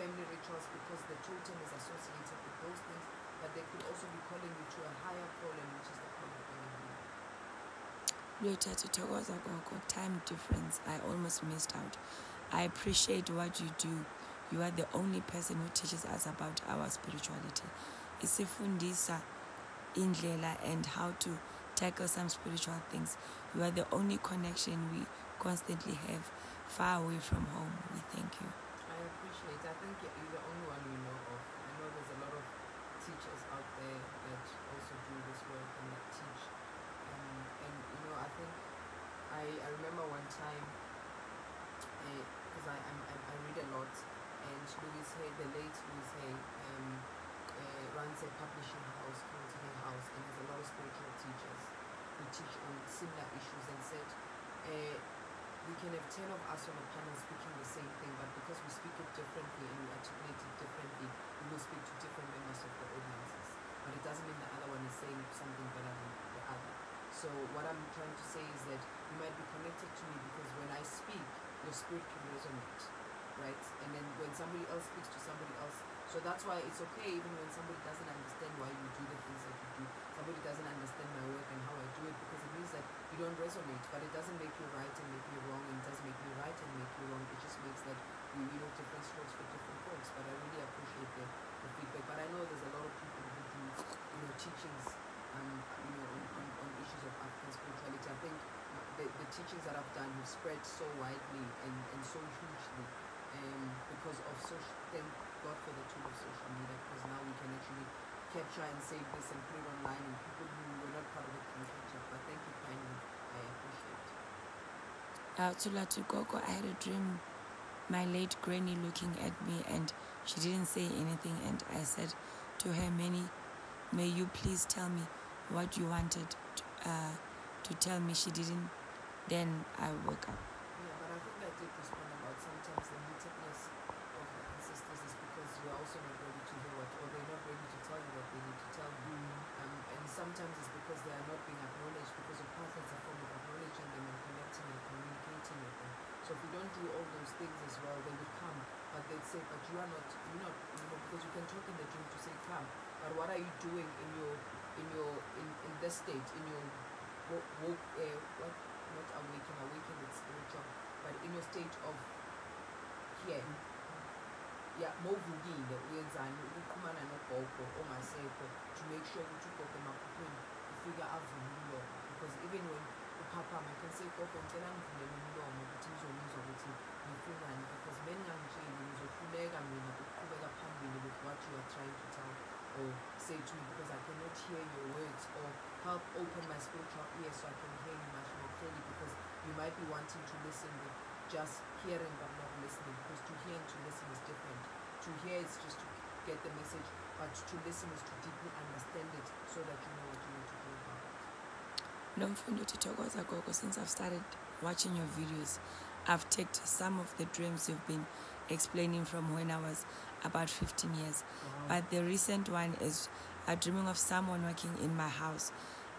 family rituals because the totem is associated with those things, but they could also be calling you to a higher calling, which is the. Time difference. I almost missed out. I appreciate what you do. You are the only person who teaches us about our spirituality. Isifundisa indlela and how to tackle some spiritual things. You are the only connection we constantly have far away from home. We thank you. I appreciate. I think you're the only one we know of. I know there's a lot of teachers out there that also do this work and that teach. Um, and you know, I think I, I remember one time because I, I'm, I I read a lot, and Louise Hay, the late Louise Hay, um, uh, runs a publishing house called Hay House and has a lot of spiritual teachers who teach on similar issues and said. Uh, we can have 10 of us on a panel speaking the same thing, but because we speak it differently and we articulate it differently, we will speak to different members of the audiences. But it doesn't mean the other one is saying something better than the other. So what I'm trying to say is that you might be connected to me because when I speak, your spirit can resonate, right? And then when somebody else speaks to somebody else, so that's why it's okay even when somebody doesn't understand why you do the things that you do. Somebody doesn't understand my work and how I do it because it means that you don't resonate, but it doesn't make you right and make me wrong, and it doesn't make me right and make you wrong. It just makes that you, you know different strokes for different folks. But I really appreciate the, the feedback. But I know there's a lot of people who do you know teachings, um, you know, on, on, on issues of African spirituality. I think the, the teachings that I've done have spread so widely and, and so hugely um, because of social. Thank God for the tool of social media because now we can actually capture and save this and put it online and people who were not part of it can catch up. But thank you kindly. I appreciate. Uh, Tulatu Gogo, I had a dream, my late granny looking at me, and she didn't say anything. And I said to her many, May you please tell me what you wanted to, uh, to tell me. She didn't. Then I woke up. Yeah, but I think I did respond about sometimes the mutedness of the ancestors is because you're also not ready to hear what, or they're not ready to tell you what they need to tell you. Um, and sometimes it's because they are not being acknowledged because of partners a form of acknowledging them and connecting and communicating with them. So if you don't do all those things as well, they would come, but they'd say, but you are not, you're not, you know, because you can talk in the dream to say come, but what are you doing in your, in your, in, in this state, in your, wo- wo- uh, what, not awaken, awaken it's spiritual, but in your state of here, yeah, movukile uyenzani ukuxhumana nogogo ongasekho to make sure ukuthi ugogo emakhupheni ufika avule umlomo because even when uphaphama I can say gogo ngicela ngivulele umlomo ukuthi ngizomuzwa ukuthi ngifunani because beningangitsheli ngizohluleka mina ukuqhubeka phambili with what you are trying to tell or say to me because I cannot hear your words or help open my spiritual ears so I can hear you much more clearly because be wanting to listen with just hearing but not listening because to hear and to listen is different. To hear is just to get the message, but to listen is to deeply understand it so that you know what you need to do about it. Nomfundo Titokoza Gogo, since I've started watching your videos, I've taken some of the dreams you've been explaining from when I was about 15 years. But the recent one is I'm dreaming of someone working in my house.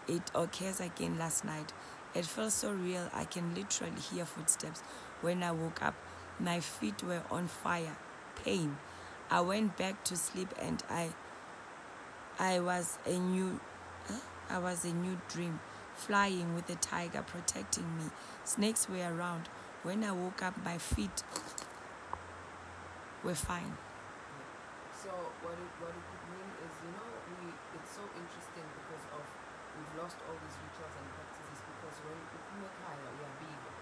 It occurs again last night. It felt so real. I can literally hear footsteps. When I woke up, my feet were on fire, pain. I went back to sleep and I I was a new? I was a new dream, flying with a tiger protecting me. Snakes were around. When I woke up, my feet were fine. So what it what it could mean is, you know, we it's so interesting because of we've lost all these rituals and practices because when uphume ekhaya uyabikwa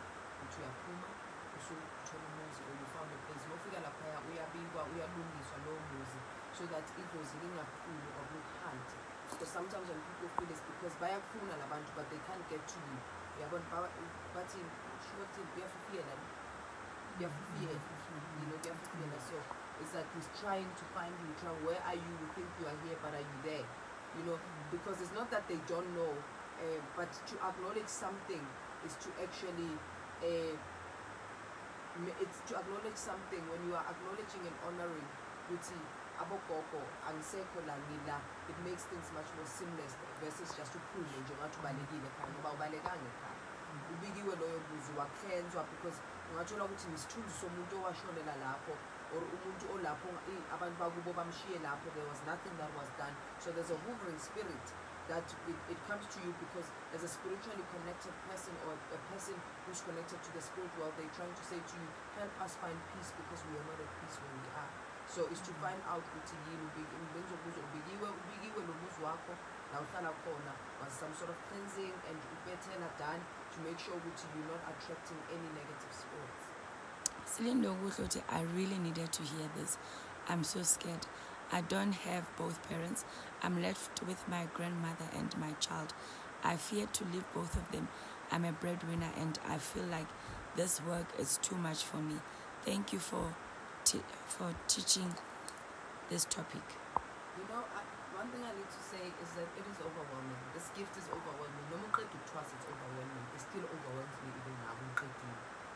uthi uyaphuma usuthola umuzi or you found a place mawufika laphaya uyabikwa uyalungiswa lowo muzi so that idlozi lingakhuli or likuhante because sometimes when people feel it's because bayakufuna la bantu but they can't get to you. Uyabona ba- bathi kusho ukuthi kuyafifiyela kuyafifiyela you know kuyafifiyela so it's like he's trying to find you trying where are you? You think you are here but are you there? You know because it's not that they don't know uh, but to acknowledge something is to actually uh, it's to acknowledge something. When you are acknowledging and honoring ukuthi abogogo angisekho la it makes things much more seamless versus just uphume nje ngathi ubalekile ekhaya ngoba ubalekanga ekhaya. Ubikiwe loyo muzi wakhenzwa because ungathola ukuthi nesithunzi somuntu owashonela lapho or umuntu olapho abantu bakubo bamshiye lapho there was nothing that was done. So there's a hovering spirit that it, it comes to you because as a spiritually connected person or a person who's connected to the spirit world they're trying to say to you help us find peace because we are not at peace where we are so it's to find out ukuthi yini bengizobuza ubikiwe ubikiwe lo muzi wakho la uhlala khona was some sort of cleansing and ubethela done to make sure ukuthi you're not attracting any negative spirits Silindo Gutlote, I really needed to hear this. I'm so scared. I don't have both parents. I'm left with my grandmother and my child. I fear to leave both of them. I'm a breadwinner and I feel like this work is too much for me. Thank you for t- for teaching this topic. You know, I, one thing I need to say is that it is overwhelming. This gift is overwhelming. No one to trust it's overwhelming. It still overwhelms me even now.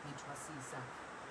Nitwasisa.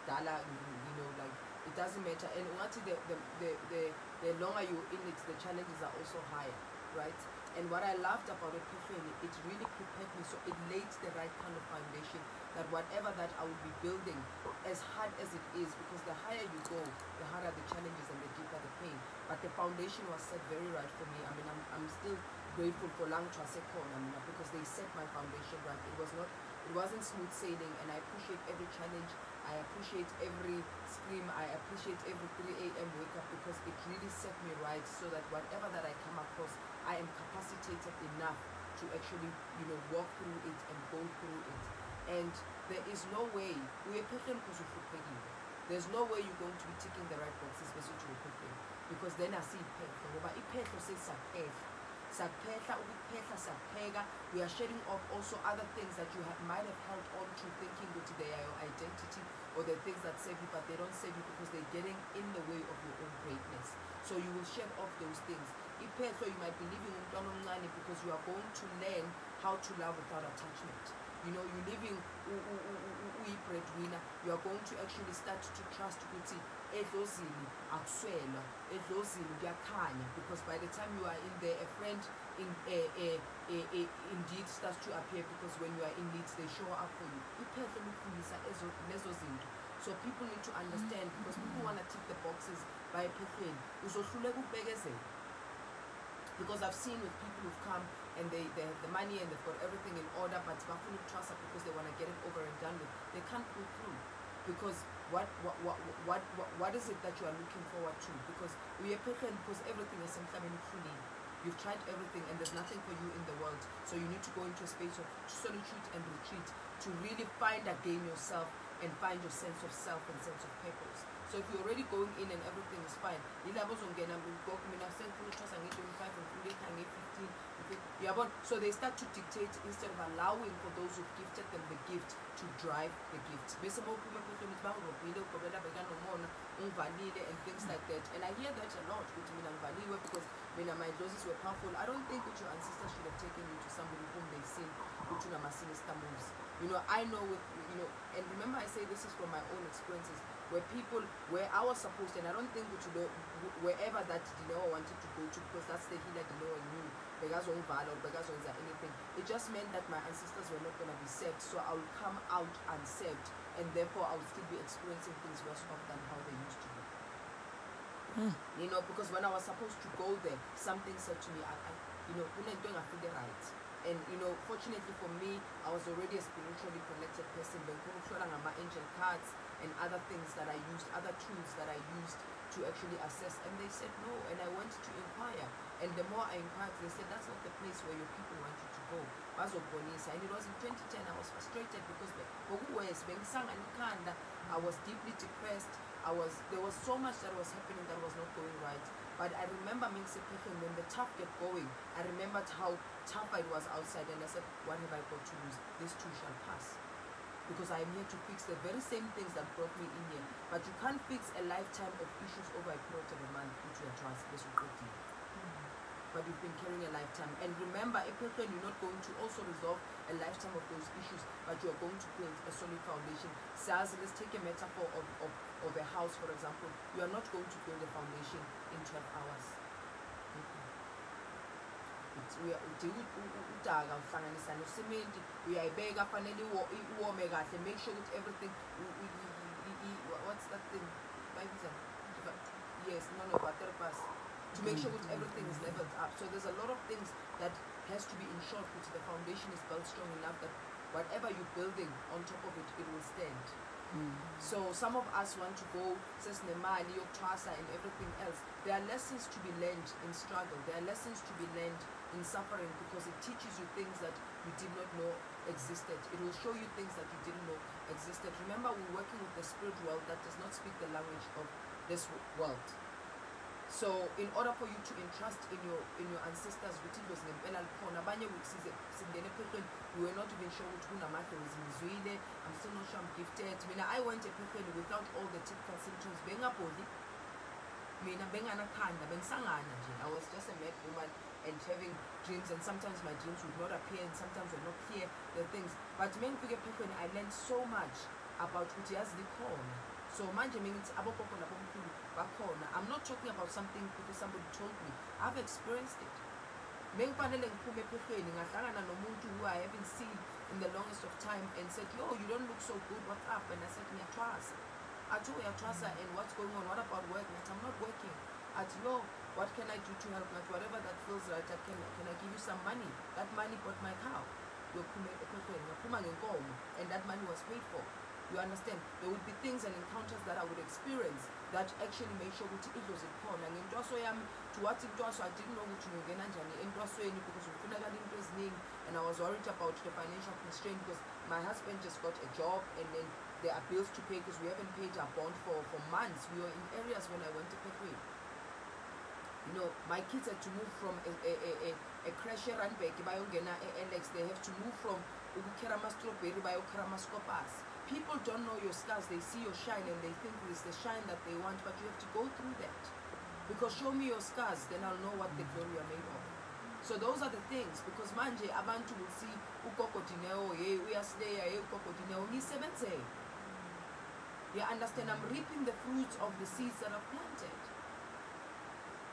Dala, you know, like it doesn't matter. And ungathi the the, the the the longer you're in it, the challenges are also higher, right? And what I loved about it, Epiphany, it really prepared me so it laid the right kind of foundation that whatever that I would be building, as hard as it is, because the higher you go, the harder the challenges and the deeper the pain. But the foundation was set very right for me. I mean, I'm, I'm still grateful for Lang Trasekon, I mean, because they set my foundation right. It was not, it wasn't smooth sailing, and I appreciate every challenge. I appreciate every scream. I appreciate every 3 a.m. wake up because it really set me right so that whatever that I come across, I am capacitated enough to actually, you know, walk through it and go through it. And there is no way, there's no way you're going to be ticking the right boxes because then asiyiphehlo ngoba iphehlo we are shedding off also other things that you have, might have held on to thinking that they are your identity or the things that save you but they don't save you because they're getting in the way of your own greatness. So you will shed off those things. Iphehlo you might be leaving umntwana because you are going to learn how to love without attachment you know you're living uyi-breadwinner you are going to actually start to trust ukuthi edlozini akuswelwa edlozini kuyakhanya because by the time you are in there a friend in, uh, uh, uh, indeed starts to appear because when you are in needs they show up for you. Iphehlo likufundisa lezo zinto. So people need to understand because people want to tick the boxes by ephehlweni uzohluleka ukubekezela. Because I've seen with people who've come and they, they have the money and they've got everything in order, but Bafunu trust up because they want to get it over and done with. They can't pull through because what what what what what, what is it that you are looking forward to? Because we are prepared because everything is sometimes fully. You've tried everything and there's nothing for you in the world. So you need to go into a space of solitude and retreat to really find again yourself and find your sense of self and sense of purpose. So if you're already going in and everything is fine, mina send five and 15, you are born. So they start to dictate instead of allowing for those who've gifted them the gift to drive the gift. and things like that and i hear that a lot with mina ngivaliwe because mina my doses were powerful i don't think that your ancestors should have taken you to somebody whom they seen you unama-sinister moves you know i know with you know and remember i say this is from my own experiences where people where I was supposed and I don't think to know wherever that Dineo wanted to go to because that's the healer Dineo knew. Because of valor because of anything. It just meant that my ancestors were not going to be saved so I will come out unsaved and therefore I will still be experiencing things worse off than how they used to be. Mm. you know because when I was supposed to go there something said to me I, I you know when I'm doing I feel right. And you know fortunately for me I was already a spiritually connected person. My angel cards and other things that I used, other tools that I used to actually assess. And they said no, and I went to inquire. And the more I inquired, they said that's not the place where your people want you to go. And it was in 2010, I was frustrated because I was deeply depressed. I was there was so much that was happening that was not going right. But I remember Mingse when the tough get going, I remembered how tough it was outside and I said, What have I got to lose? This too shall pass because I am here to fix the very same things that brought me in here. But you can't fix a lifetime of issues over a period of a month which you are trust this mm. But you've been carrying a lifetime. And remember, April you're not going to also resolve a lifetime of those issues, but you are going to build a solid foundation. Saz, let's take a metaphor of, of, of a house, for example. You are not going to build a foundation in 12 hours. Udaka uhlanganisa nosementi uyayibeka fanele iwome kahle make sure ukuthi everything what's that thing? Yes no no water pass. To make sure that everything is leveled up. So there's a lot of things that has to be ensured that the foundation is built strong enough that whatever you're building on top of it it will stand. Mm. So some of us want to go says sesinemali yokuthwasa and everything else. There are lessons to be learned in struggle. There are lessons to be learned in suffering because it teaches you things that you did not know existed. It will show you things that you didn't know existed. Remember we're working with the spirit world that does not speak the language of this world. So in order for you to entrust in your in your ancestors abanye singene ephehlweni we were not even sure ukuthi kunamadlozi ngizwile i'm still not sure i'm gifted. Mina i went ephehlweni without all the typical symptoms. I was just a mad woman and having dreams and sometimes my dreams would not appear and sometimes would not clear the things. But me ngifike ephehlweni i learned so much about ukuthi yazi likhona so manje mingithi abogogo nabomkhulu bakhona i'm not talking about something because somebody told me. I've experienced it. Bengifanele ngiphume ephehlweni ngahlangana nomuntu who i haven't seen in the longest of time and said yo you don't look so good. What's up? And i said ngiyathwasa athi uyathwasa and what's going on? What about work? I'm not working. Athi yo what can i do to help? Ngathi whatever that feels right I can, can i give you some money? That money bought my cow and that money was paid for. You understand? There would be things and encounters that i would experience that actually make sure ukuthi idlozi likhona ngentwaso yami towards intwaso i didn't know ukuthi ngingena njani entwasweni because kufunakala into eziningi. And i was worried about the financial constraint because my husband just got a job and then there are bills to pay because we haven't paid our bond for, for months. We were in areas when i went to pay you know my kids had to move from a, a, a, a, crash runback bayongena e-alex they have to move from ukukhera ama-strawberry bayokhera ama-scopers people don't know your scars. They see your shine and they think it's the shine that they want but you have to go through that. Because show me your scars then i'll know what the glory you're made of. So those are the things. Because manje abantu will see ugogo dineo hey uyasileya hey ugogo dineo. Ngiyisebenzele you understand? I'm reaping the fruits of the seeds that i've planted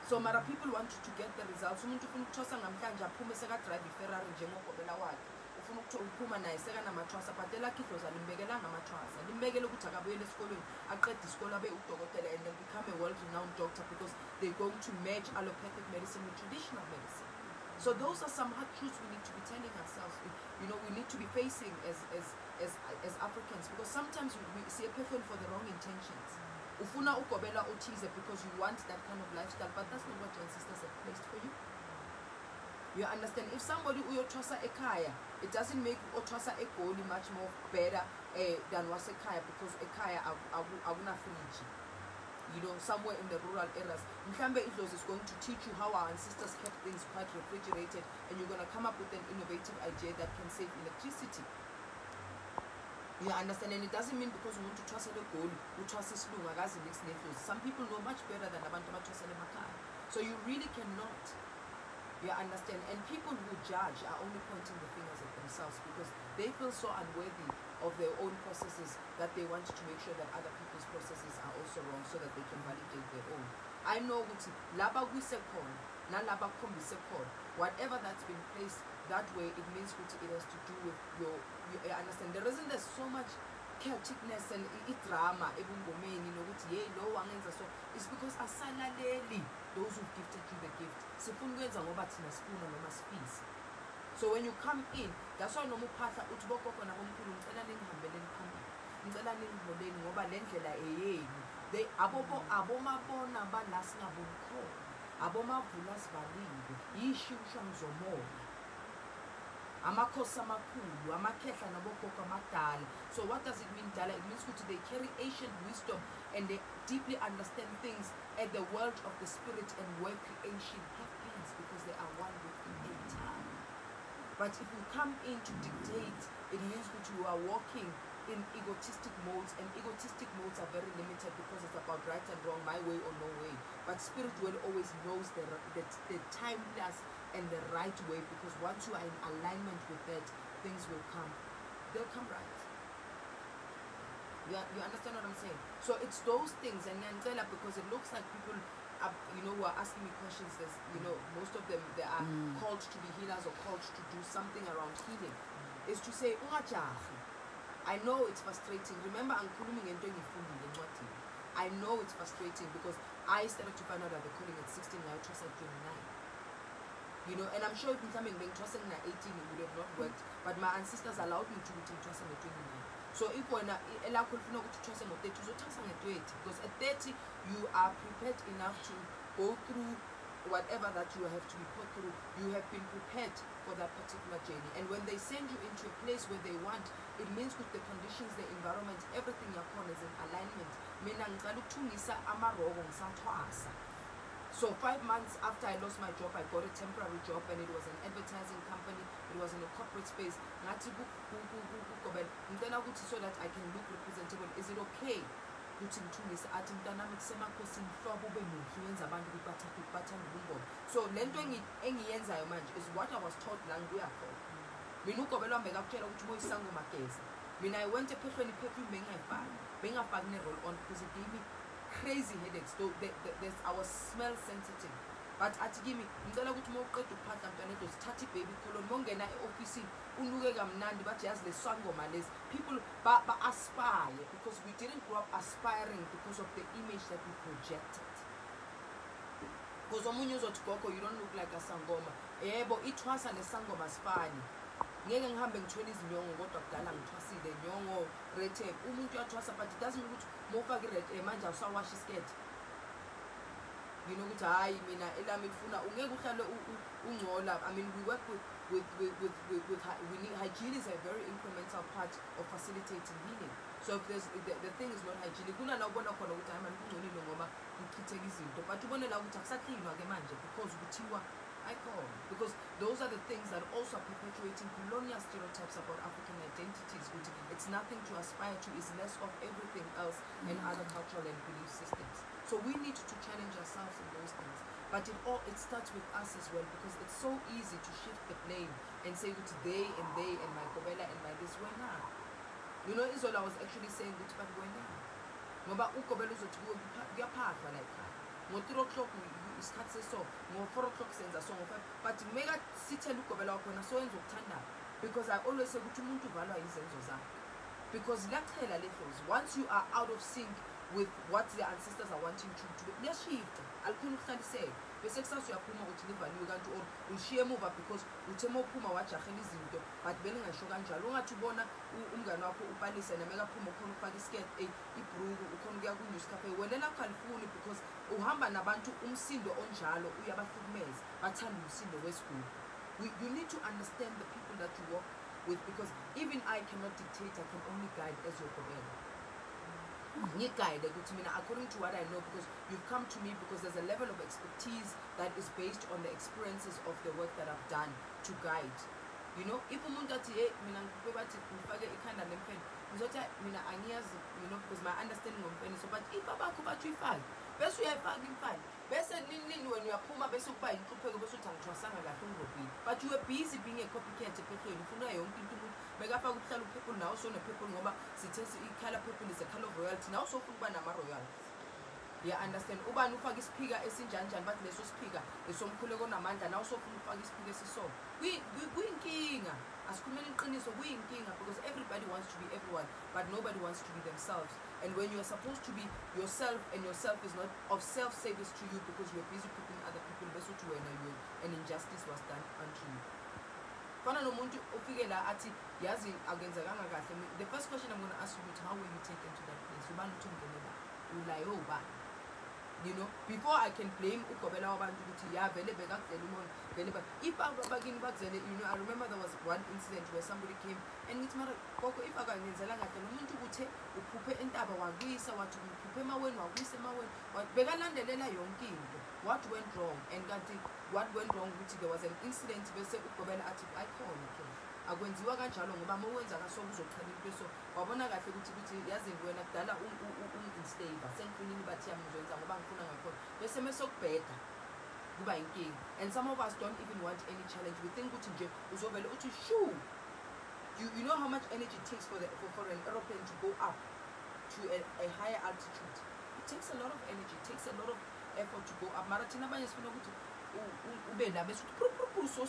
so mara people want to get the results. Umuntu ufuna ukuthosa namhlanje aphume sekadrayive iferrari njengogobela wakhe. Ufuna ukutho- uphuma naye sekanamathwasa. But elakidloza limbekelanga amathwasa limbekele ukuthi akabuyele esikolweni aqede isikolo abe udokotela and then become a world renowned doctor because they're going to merge allopathic medicine with traditional medicine. So those are some hard truths we need to be telling ourselves. You know we need to be facing as as as, as africans because sometimes we, we see a person for the wrong intentions ufuna ugobela othize because you want that kind of lifestyle but that's not what your ancestors have placed for you. You understand? If somebody uyothwasa ekhaya it doesn't make othwasa egoli much more better uh, than wasekhaya because ekhaya aku- aku- akunafriji. You know somewhere in the rural areas. Mhlambe idlozi is going to teach you how our ancestors kept things quite refrigerated and you're going to come up with an innovative idea that can save electricity you understand? And it doesn't mean because we want to trust umuntu uthwasele egoli uthwasa isilungu akazi mix nedlozi some people know much better than abantu emakhaya. So you really cannot you understand? And people who judge are only pointing the fingers at themselves because they feel so unworthy of their own processes that they want to make sure that other people's processes are also wrong so that they can validate their own. I know ukuthi laba kusekhona nalaba kukhombise khona whatever that's been placed that way it means ukuthi it has to do with your you understand. The reason there's so much chaoticness and i-drama ebungomeni nokuthi yeyi lo wangenza so is because asalaleli those who've gifted you the gift. Sifuna ukwenza ngoba thina sifuna noma sifisa. So when you come in that's why noma uphahla uthi bogogo nabomkhulu ngicela ningihambeleni phambili ngicela ningiholeni ngoba le ndlela abobo abomabona bala singaboni khona abomavula sibalile yishusha mzomoya amakhosi amakhulu amakhehla nabogogo amadala. So what does it mean dala? It means ukuthi they carry ancient wisdom and they deeply understand things at the world of the spirit and where creation happens because they are one with creator but if you come in to dictate it means that you are walking in egotistic modes and egotistic modes are very limited because it's about right and wrong my way or no way. But spirit always knows the, the, the timeless and the right way because once you are in alignment with that things will come they'll come right you, you understand what i'm saying so it's those things and Nyanzela, because it looks like people are, you know who are asking me questions there's you know most of them they are Mm. called to be healers or called to do something around healing is to say I know it's frustrating. Remember, I'm calling engiyifundile encwadini. I know it's frustrating because I started to find out that the calling at 16 I trust at 29. You know, and I'm sure if mhlawumbe ngibengithwase ngina 18 it would have not worked, but my ancestors allowed me to ukuthi ngithwase nge 29. So if wena elakho lifuna ukuthi uthwase ngo 30 uzothwasa nge 20 because at 30 you are prepared enough to go through whatever that you have to be put through, you have been prepared for that particular journey. And when they send you into a place where they want, it means with the conditions, the environment, everything yakhona is in alignment. So five months after I lost my job, I got a temporary job and it was an advertising company. It was in a corporate space. Ku- kuGobela, ngicela ukuthi so that I can look representable. Is it okay? ukuthi ngithungise athi mntanami kusemakhosini hlobo ube muhle wenza abantu ukuthi bathande ubungoma so le nto engi- engiyenzayo manje is what i was taught la ngibuya khona mina ugobela wami bekakutshela ukuthi boyisangoma geza mina i went ephehlweni iperfume bengingayifaki bengingafaki ne-roll on because it gave me crazy headaches. So the, the, there's, i was smell sensitive. But athi kimi ngicela ukuthi uma uqeda ukuphahla mntwanetho sithathe i-baby colon uma ungena e-ofisini unuke kamnandi bathi yazi lesi sangoma lesi. People ba- ba-aspire because we didn't grow up aspiring because of the image that we projected. Because omunye uzothi you don't look like a sangoma. Yeah, but it yebo ithwasa nesangoma sifani ngeke ngihambe ngithwele izinyongo kodwa kudala ngithwasile. Nyongo rete umuntu uyathwasa but doesn't ukuthi uma ufake irete manje awusawasha isiketi you know ukuthi hayi mina elami lifuna ungeke uhlale ungcola. I mean we work with with with with, with, with hygiene is a very incremental part of facilitating healing. So if there's the, the thing is not hygienic kunala ubona khona ukuthi hayi mani kungcolile ngoba kuchitheka izinto. But ubone la ukuthi akusaklinwa ke manje because kuthiwa icon. Because those are the things that also are perpetuating colonial stereotypes about African identities which it's nothing to aspire to is less of everything else and mm. other cultural and belief systems. So we need to challenge ourselves in those things. But it all it starts with us as well because it's so easy to shift the blame and say to they and they and my Gobela and my this when You know, is all I was actually saying ukuthi but wena ngoba ugobela uzothi kuwe kupha- kuyaphahla la ekhaya ngo-three o'clock isikhathi seso ngo-four o'clock senza so ngo-five but meka sithele ugobela wakho wena so okuthandayo because i always say ukuthi umuntu uvalwa izenzo zakhe. Because liyachela once you are out of sync with what the ancestors are wanting to to do liyashifta alikhona ukuhlaliseka bese kusasa uyaphuma uthi livaliwe kanti or ulishiye emuva because uthe uma uphuma wajahela izinto but beningasho kanjalo ungathi ubona umngane wakho upalise namekaphuma ukhona ukufaka isket ey eh, ibhruku ukhona ukuya ku-newscafe. Wena lakho alifuni because uhamba nabantu umsindo onjalo uyabahlukumeza bathanda umsindo wesiguli We- you need to understand the people that you work with because even i cannot dictate i can only guide as your mina according to what i know because you've come to me because there's a level of expertise that is based on the experiences of the work that i've done to guide. You know if umuntu athi hey mina ngikube bathi ngifake ikhanda nemfene ngizothi "Hayi, mina angiyazi you know because my understanding ngomfene so but if abakho bathi uyifake bese uyayifaka imfane bese nini nini wena uyaphuma bese kuba yinhlupheko bese uthi angithwasanga kahle ungirobhile but you were busy being a copycat ephepheni ufuna yonke into bekafaka ukuhlala uphephule nawe sonephephule ngoba sithe si- i-colour purple is a colour of royalty. Nawe sofuna ukuba nama-royalty. Ya understand? Ubani ufake isiphika esinjanjani? Bathi leso siphika esomkhuleko onamandla nawe sofuna ukufaka isiphika esiso. Kuyi- kuyi- kuyinkinga. Kuyinkinga because everybody wants to be everyone but nobody wants to be themselves. And when you're supposed to be yourself and yourself is not of self-service to you because you're busy putting other people bese uthi wena injustice was done unto you fana nomuntu ufike la athi yazi akenzekanga kahle. The first question i'm to ask you ukuthi how were you taken to that place? Ubani uthi ungene la? Ulaye ubani? You know before i can blame ugobela wabantu ukuthi ya vele bekakuzele umoya vele if aba- bakini bakuzele you know i remember there was one incident where somebody came and ngithi mara gogo if akangenzela kahle lo muntu kuthe uphuphe entaba wakuyisa wathi uphuphe emaweni wakuyisa emaweni bekalandelela yonke into. What went wrong? And kanti what went wrong ukuthi there was an incident bese ugobela athi ayikhona ke akwenziwa kanjalo ngoba uma wenza kaso kuzochela into so wabona kahle ukuthi ukuthi yazi wena kudala ungi-instava sengifunini bathi yami ngizoyenza ngoba ngifuna ngakhona. Bese mesokubheda kuba inkinga. And some of us don't even want any challenge. We think ukuthi nje uzovele uthi shoo you, you know how much energy it takes for, the, for, for an aeroplane to go up to a, a higher altitude? It takes a lot of energy. It takes a lot of effort to go up. Mara thina abanye sifuna ukuthi so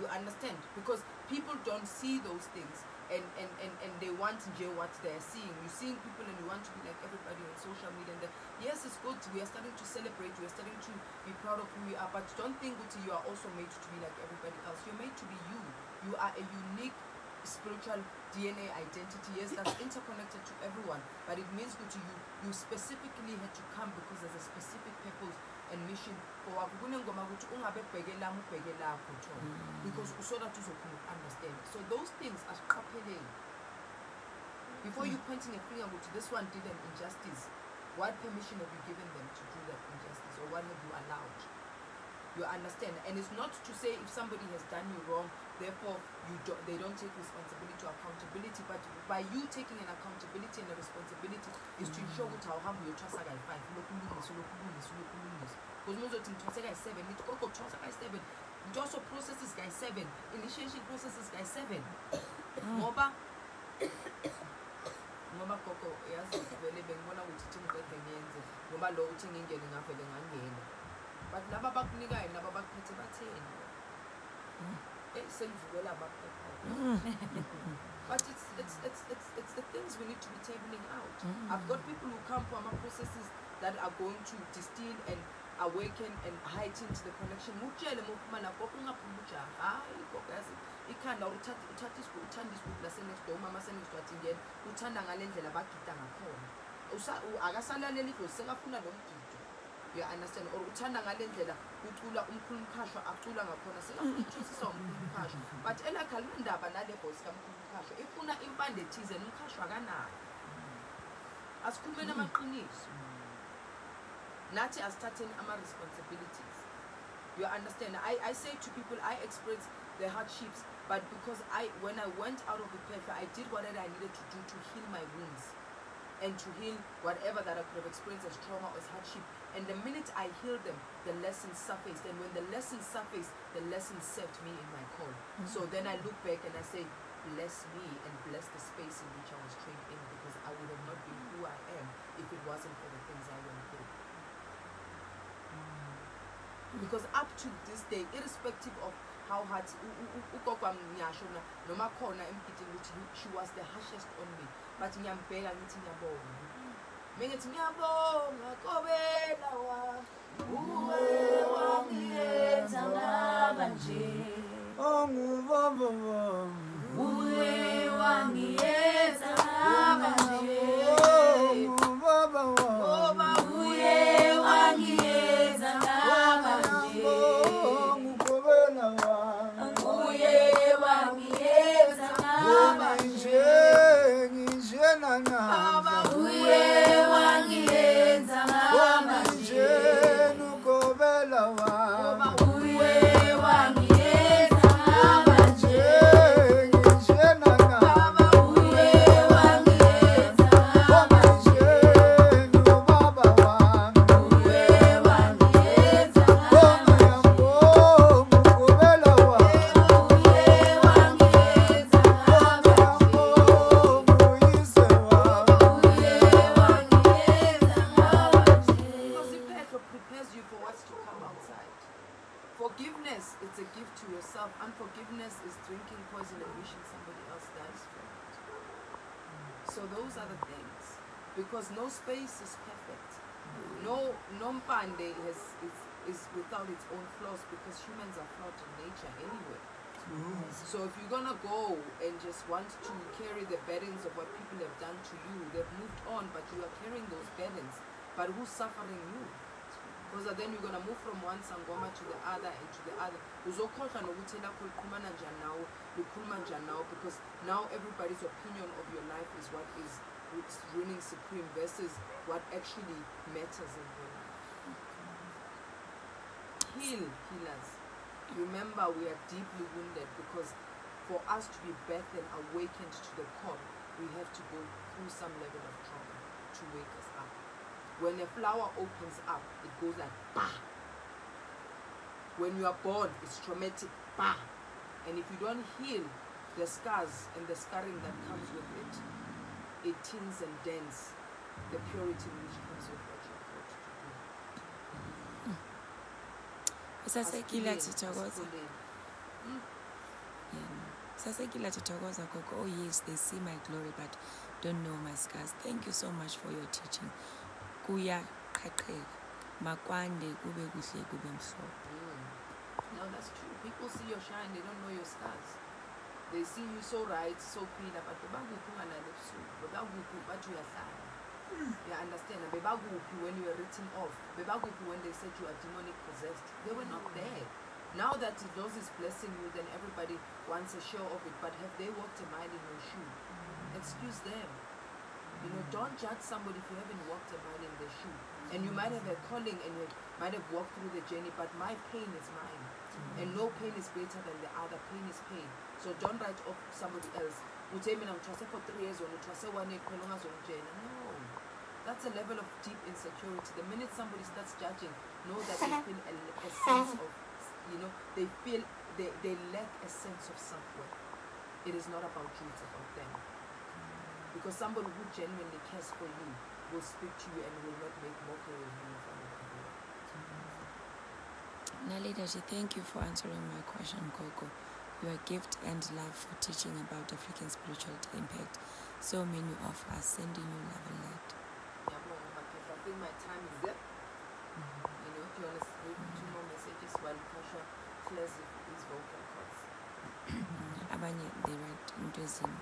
you understand? Because people don't see those things and, and, and, and they want what they're seeing. You're seeing people and you want to be like everybody on social media and yes it's good. We are starting to celebrate. We are starting to be proud of who we are but don't think that you are also made to be like everybody else. You're made to be you. You are a unique spiritual DNA identity. Yes that's *coughs* interconnected to everyone but it means that you you specifically had to come because there's a specific purpose and mission for wakho kunengoma ukuthi ungabe bheke lami ubheke lakho Thoko mm. because so that uzokhona understand so those things are asiqapheleni before you pointing a finger ukuthi this one did an injustice what permission have you given them to do that injustice or what have you allowed? You understand? And it's not to say if somebody has done you wrong therefore you do, they don't take responsibility or accountability but by you taking an accountability and a responsibility is to ensure ukuthi awuhambe uyothwasa kayi-five ulokhu ulungisa ulokhu ulungisa ulokhu ulungisa because uzothi ngithwase kayi-seven nithi koko thwasa kayi-seven. Ntwaso processes kayi-seven initiation processes kayi-seven. *coughs* Ngoba ngoba gogo yazi vele bengibona ukuthi thi ngiqede ngiyenze ngoba lo uthi ngingene ngavele ngangena. But laba abakunikayo nabo abakuphethe batheni? Eh, Eyi selivukela abaphepha. But it's, it's, it's, it's, it's the things we need to be tabling out. I've got people who come from our processes that are going to distill and awaken and heighten the connection. Mutshele mophuma lapho ungaphuma ujaha hayi gogo yazi ikhanda or uthatha uthatha isigu uthanda isigu lasenext door umama senext door athi ngena uthanda ngale ndlela bagida ngakhona. Usa- u- akasalaleli idlozi sekafuna lo mgido you understand? Or uthanda ngale ndlela ucula umkhulumkhashwa acula ngakhona sekafuthusisa umkhulumkhashwa but elakhe alinandaba nale voice kamkhulumkhashwa ifuna impande ethize nomkhashwa akanayo. Asikhulumeni amaqiniso. Nathi asithatheni ama-responsibilities you understand I, I say to people i experience the hardships but because i when i went out of the paper i did whatever i needed to do to heal my wounds and to heal whatever that I could have experienced as trauma or as hardship. And the minute I healed them, the lesson surfaced. And when the lesson surfaced, the lesson served me in my call. So mm-hmm. then I look back and I say, bless me and bless the space in which I was trained in because I would have not been who I am if it wasn't for the things I went Because up to this day, irrespective of how hard ugogo wami ngiyasho mina noma khona emgidini ukuthi he- she was the harshest on me. But ngiyambheka ngithi ngiyabonga. Mengithi ngiyabonga kobela wa uwe wangiyenza ngaba nje. Ongubaba wami uwe wangiyenza ngaba nje without its own flaws because humans are flawed in nature anyway. Mm-hmm. So if you're gonna go and just want to carry the burdens of what people have done to you, they've moved on, but you are carrying those burdens. But who's suffering you? Because then you're gonna move from one sangoma to the other and to the other. Uzokhohlwa nokuthi lakho likhulumana njani nawe, likhuluma njani nawe, because now everybody's opinion of your life is what is reigning supreme versus what actually matters in your healers. Remember, we are deeply wounded because for us to be birthed and awakened to the core, we have to go through some level of trauma to wake us up. When a flower opens up, it goes like bah. When you are born, it's traumatic bah. And if you don't heal the scars and the scarring that comes with it, it tins and dents the purity which comes with what you're brought to do. Sithokoza asipheleli. Yeah. sasekile sithokoza gogo oh yes they see my glory but don't know my scars thank you so much for your teaching kuyaqhaqheka makwande kube kuhle kube mhlophe Mm. No, that's true. People see your shine, they don't know your scars. They see you so right, so clean, but bebakuphi ungalali ebusuku bebakuphi bathi uyahlala you understand. Bebakuphi when you were written off bebakuphi when they said you are demonic possessed they were not mm. there. Now that those is blessing you then everybody wants a show of it but have they walked a mile in your shoe? Mm. Excuse them. You know mm. don't judge somebody if you haven't walked a mile in their shoe. And you might have a calling and you might have walked through the journey but my pain is mine. And no pain is greater than the other. Pain is pain. So don't write off somebody else. Uthi mina ngithwase for three years wena uthwase one year kuphela ungazongitshela no that's a level of deep insecurity the minute somebody starts judging know that they uh-huh. feel a, a sense uh-huh. of you know they feel they, they lack a sense of self-worth it is not about you it's about them because somebody who genuinely cares for you will speak to you and will not make mockery of you in front of everyone Naleda, thank you for answering my question, Gogo. Your gift and love for teaching about African spiritual impact. So many of us sending you love and light. Ngiyabonga, Makhehla. I think my time is up. You know, do you want to read two more messages while Kasha clears his vocal cords? Abanye, they me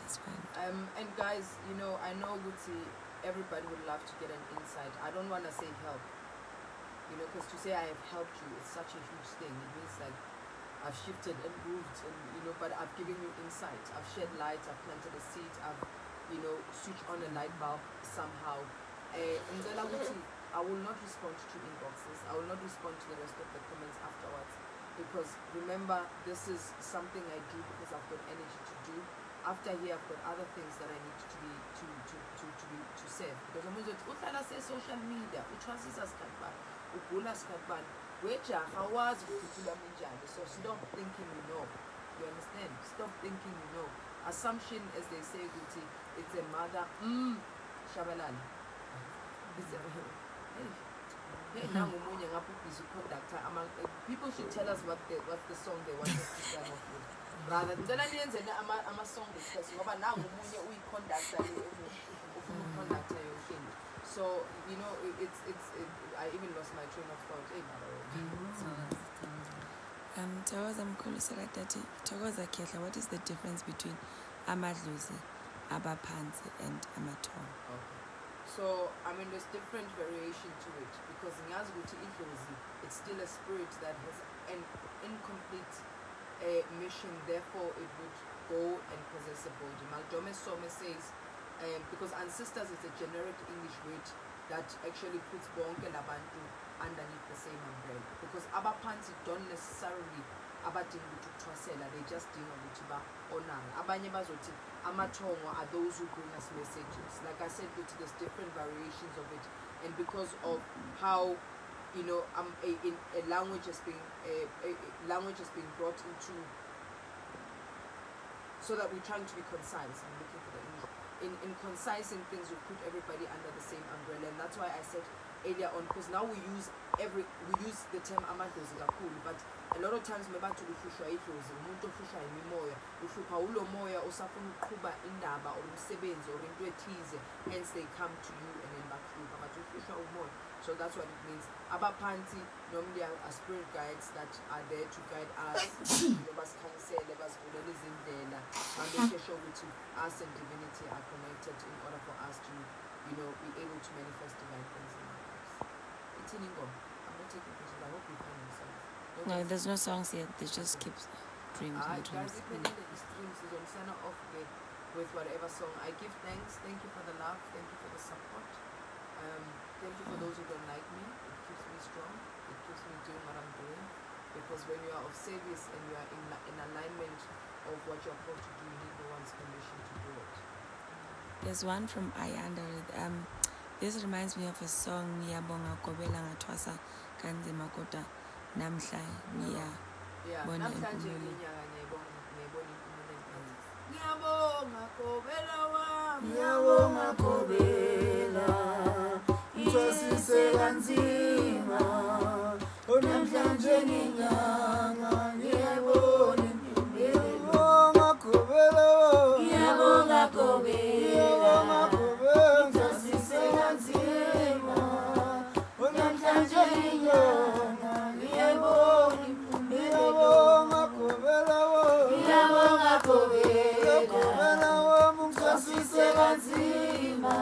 just. Um, and guys, you know, I know Guti, everybody would love to get an insight. I don't want to say help, you know, because to say I have helped you is such a huge thing. It means like I've shifted and moved, and you know, but I've given you insight. I've shed light. I've planted a seed. I've, you know, switched on a light bulb somehow. Uh, and then I say, I will not respond to inboxes. I will not respond to the rest of the comments afterwards because remember, this is something I do because I've got energy to do. after here I've got other things that I need to be to to to to be to save because I'm uzothi uhlala se-social media uthwasisa sikhathi bani ugula sikhathi bani wejaha awazi ukuthi ulama njani so stop thinking you know. You understand? Stop thinking you know. Assumption as they say ukuthi it's a mother. Mm, shabalala. *laughs* Hey, nangomunye ngapha ubhizi conductor ama- eh, people should tell us what the, what the song they want us to start off with brother ngicela niyenzele ama- ama-song request ngoba nangomunye uyi-conductor ufuna uconductor yohlelo so you know it's it's it, i even lost my train of thought hey mara wena. Um, Thokoza mkhulu sekatati. Thokoza Kehla, what is the difference between amadlozi, abaphansi, and amathongo? Okay. So, I mean, there's different variation to it because ngiyazi ukuthi idlozi, it's still a spirit that has an incomplete uh, mission, therefore it would go and possess a body. Maldome Some says, um, because ancestors is a generic English word that actually puts bonke labantu underneath the same umbrella because abaphansi don't necessarily abadinga ukuthi ukuthwasela they just dinga ukuthi ba-honore abanye bazothi amathongo are those who bring us messages like i said there's different variations of it. And because of how you know um, a, in, a language has been a, a, a language has been brought into so that we're trying to be concise. I'm looking for the in, in concising things we put everybody under the same umbrella. And that's why i said earlier on because now we use every we use the term amadlozi kakhulu but a lot of times mebathi uhlushwa idlozi umuntu ohlushwa imimoya uhlupha ulo moya osafuna ukuqhuba indaba or umsebenzi or into ethize hence they come to you and then bakuhlupha but uhlushwa umoya. So that's what it means. Abaphansi normally are, spirit guides that are there to guide us *coughs* know, basikhanyisele basivulele izindlela bamake sure ukuthi us and divinity are connected in order for us to you know be able to manifest divine things. in No, there's no songs yet. They just keep dreams Alright, and dreams. depending on the streams, is on sign off with, with whatever song. I give thanks. Thank you for the love. Thank you for the support. Um, thank you for those who don't like me. It keeps me strong. It keeps me doing what I'm doing. Because when you are of service and you are in, in alignment of what you're called to do, you need no one's permission to do it. There's one from Ayanda. Um, This reminds me of a song ngiyabonga gobela ngathwasa kanzima kodwa namhla ngiyabona ngiyabonga gobela wami ngiyabonga gobela ngithwasise kanzima onamhlanje nginganga sebanzima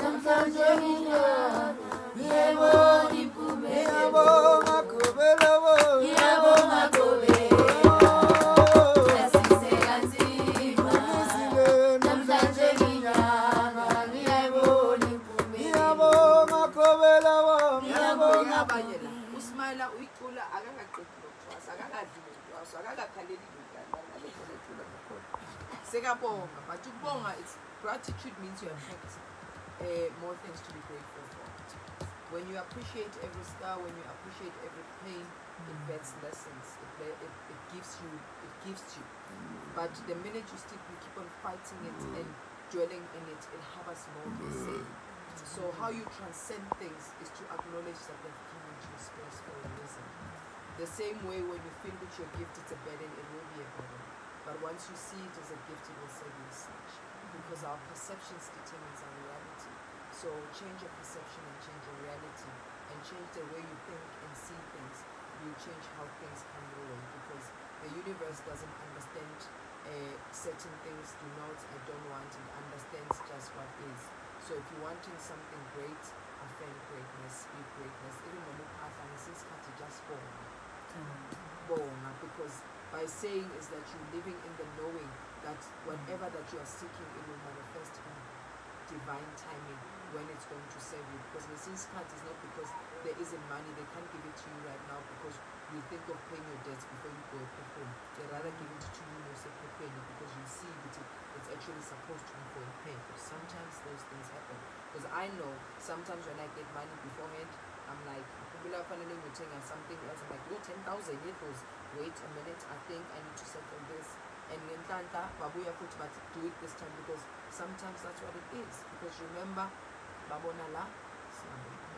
namhlanje nginyalo ngiyabona impumelelo usmayela uyicula akakaqedi lokwaso akakadli lokwaso akakakhaleli lokwaso sekabonga but ukubonga it's gratitude means you have uh, more things to be grateful for. When you appreciate every scar when you appreciate every pain it mm. bets lessons. It, it, it gives you it gives you. But the minute you still you keep on fighting it mm. and dwelling in it it harbors more mm. sin so how you transcend things is to acknowledge that they've come into your space for a reason. The same way when you feel that your gift is a burden, it will be a burden. But once you see it as a gift, it will serve you as such. Because our perceptions determines our reality. So change your perception and change your reality. And change the way you think and see things. You change how things come your way. Because the universe doesn't understand uh, certain things, do not, I don't want, it understands just what is. So if you're wanting something great, affirm greatness, speak greatness. Even when you pass since to just. Born because by saying is that you're living in the knowing that whatever that you are seeking it will manifest in divine timing when it's going to serve you. Because Mrs. Cat is not because there isn't money, they can't give it to you right now because you think of paying your debts before you go home. They rather give it to you because you see that it's actually supposed to be for a pay. Sometimes those things happen. Because I know sometimes when I get money beforehand, I'm like, "Akubula finally meeting and something else. I'm like, yo, 10,000 it was. Wait a minute, I think I need to settle this. And ngenhlanhla babuya futhi but do it this time because sometimes that's what it is. Because remember, babona la, siyabona.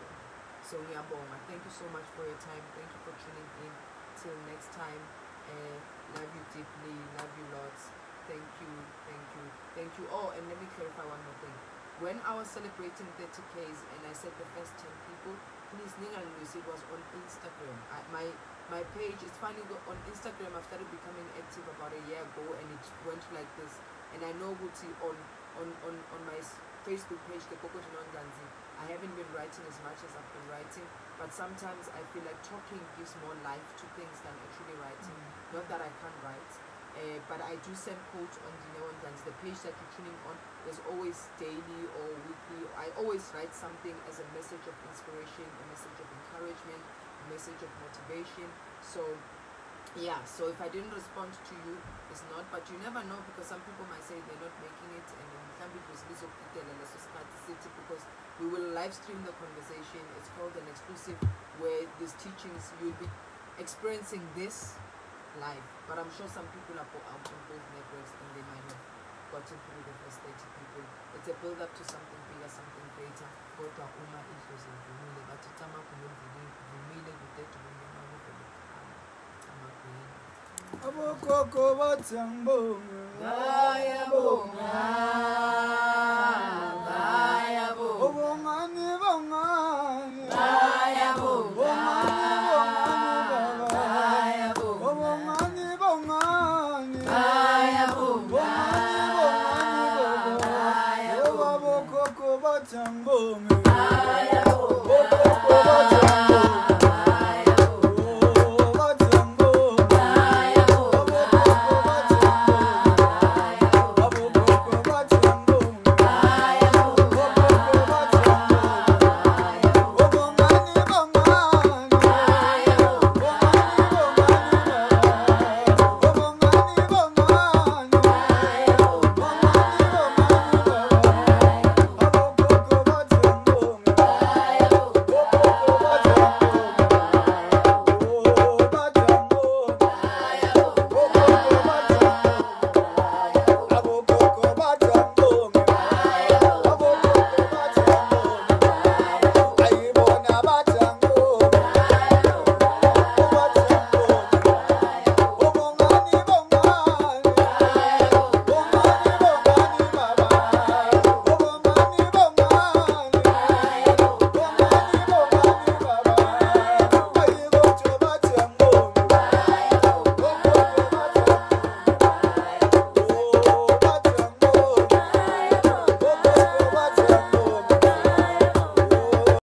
So ngiyabonga. Thank you so much for your time. Thank you for tuning in. Till next time. Uh, love you deeply. Love you lots. Thank you. Thank you. Thank you. Oh, and let me clarify one more thing. When I was celebrating 30Ks and I said the first 10 people, please Lucy it was on Instagram. I, my my page is finally go- on Instagram I've started becoming active about a year ago and it went like this. And I know Guti on on, on, on my Facebook page, the Gogo Ndlanzi, I haven't been writing as much as I've been writing, but sometimes I feel like talking gives more life to things than actually writing. Mm. Not that I can't write, but I do send quotes on Dineo Ndlanzi. The page that you're tuning on is always daily or weekly. I always write something as a message of inspiration, a message of encouragement, a message of motivation. So yeah so if i didn't respond to you it's not but you never know because some people might say they're not making it and then sikhathi sithi because we will live stream the conversation it's called an exclusive where these teachings you'll be experiencing this live but i'm sure some people are po- out on both networks and they might have gotten through the first 30 people. It's a build up to something bigger something greater. Uma ivumile bathi tama kuyivumile kude amagwini abogogo bathi angibonge Ngayabonga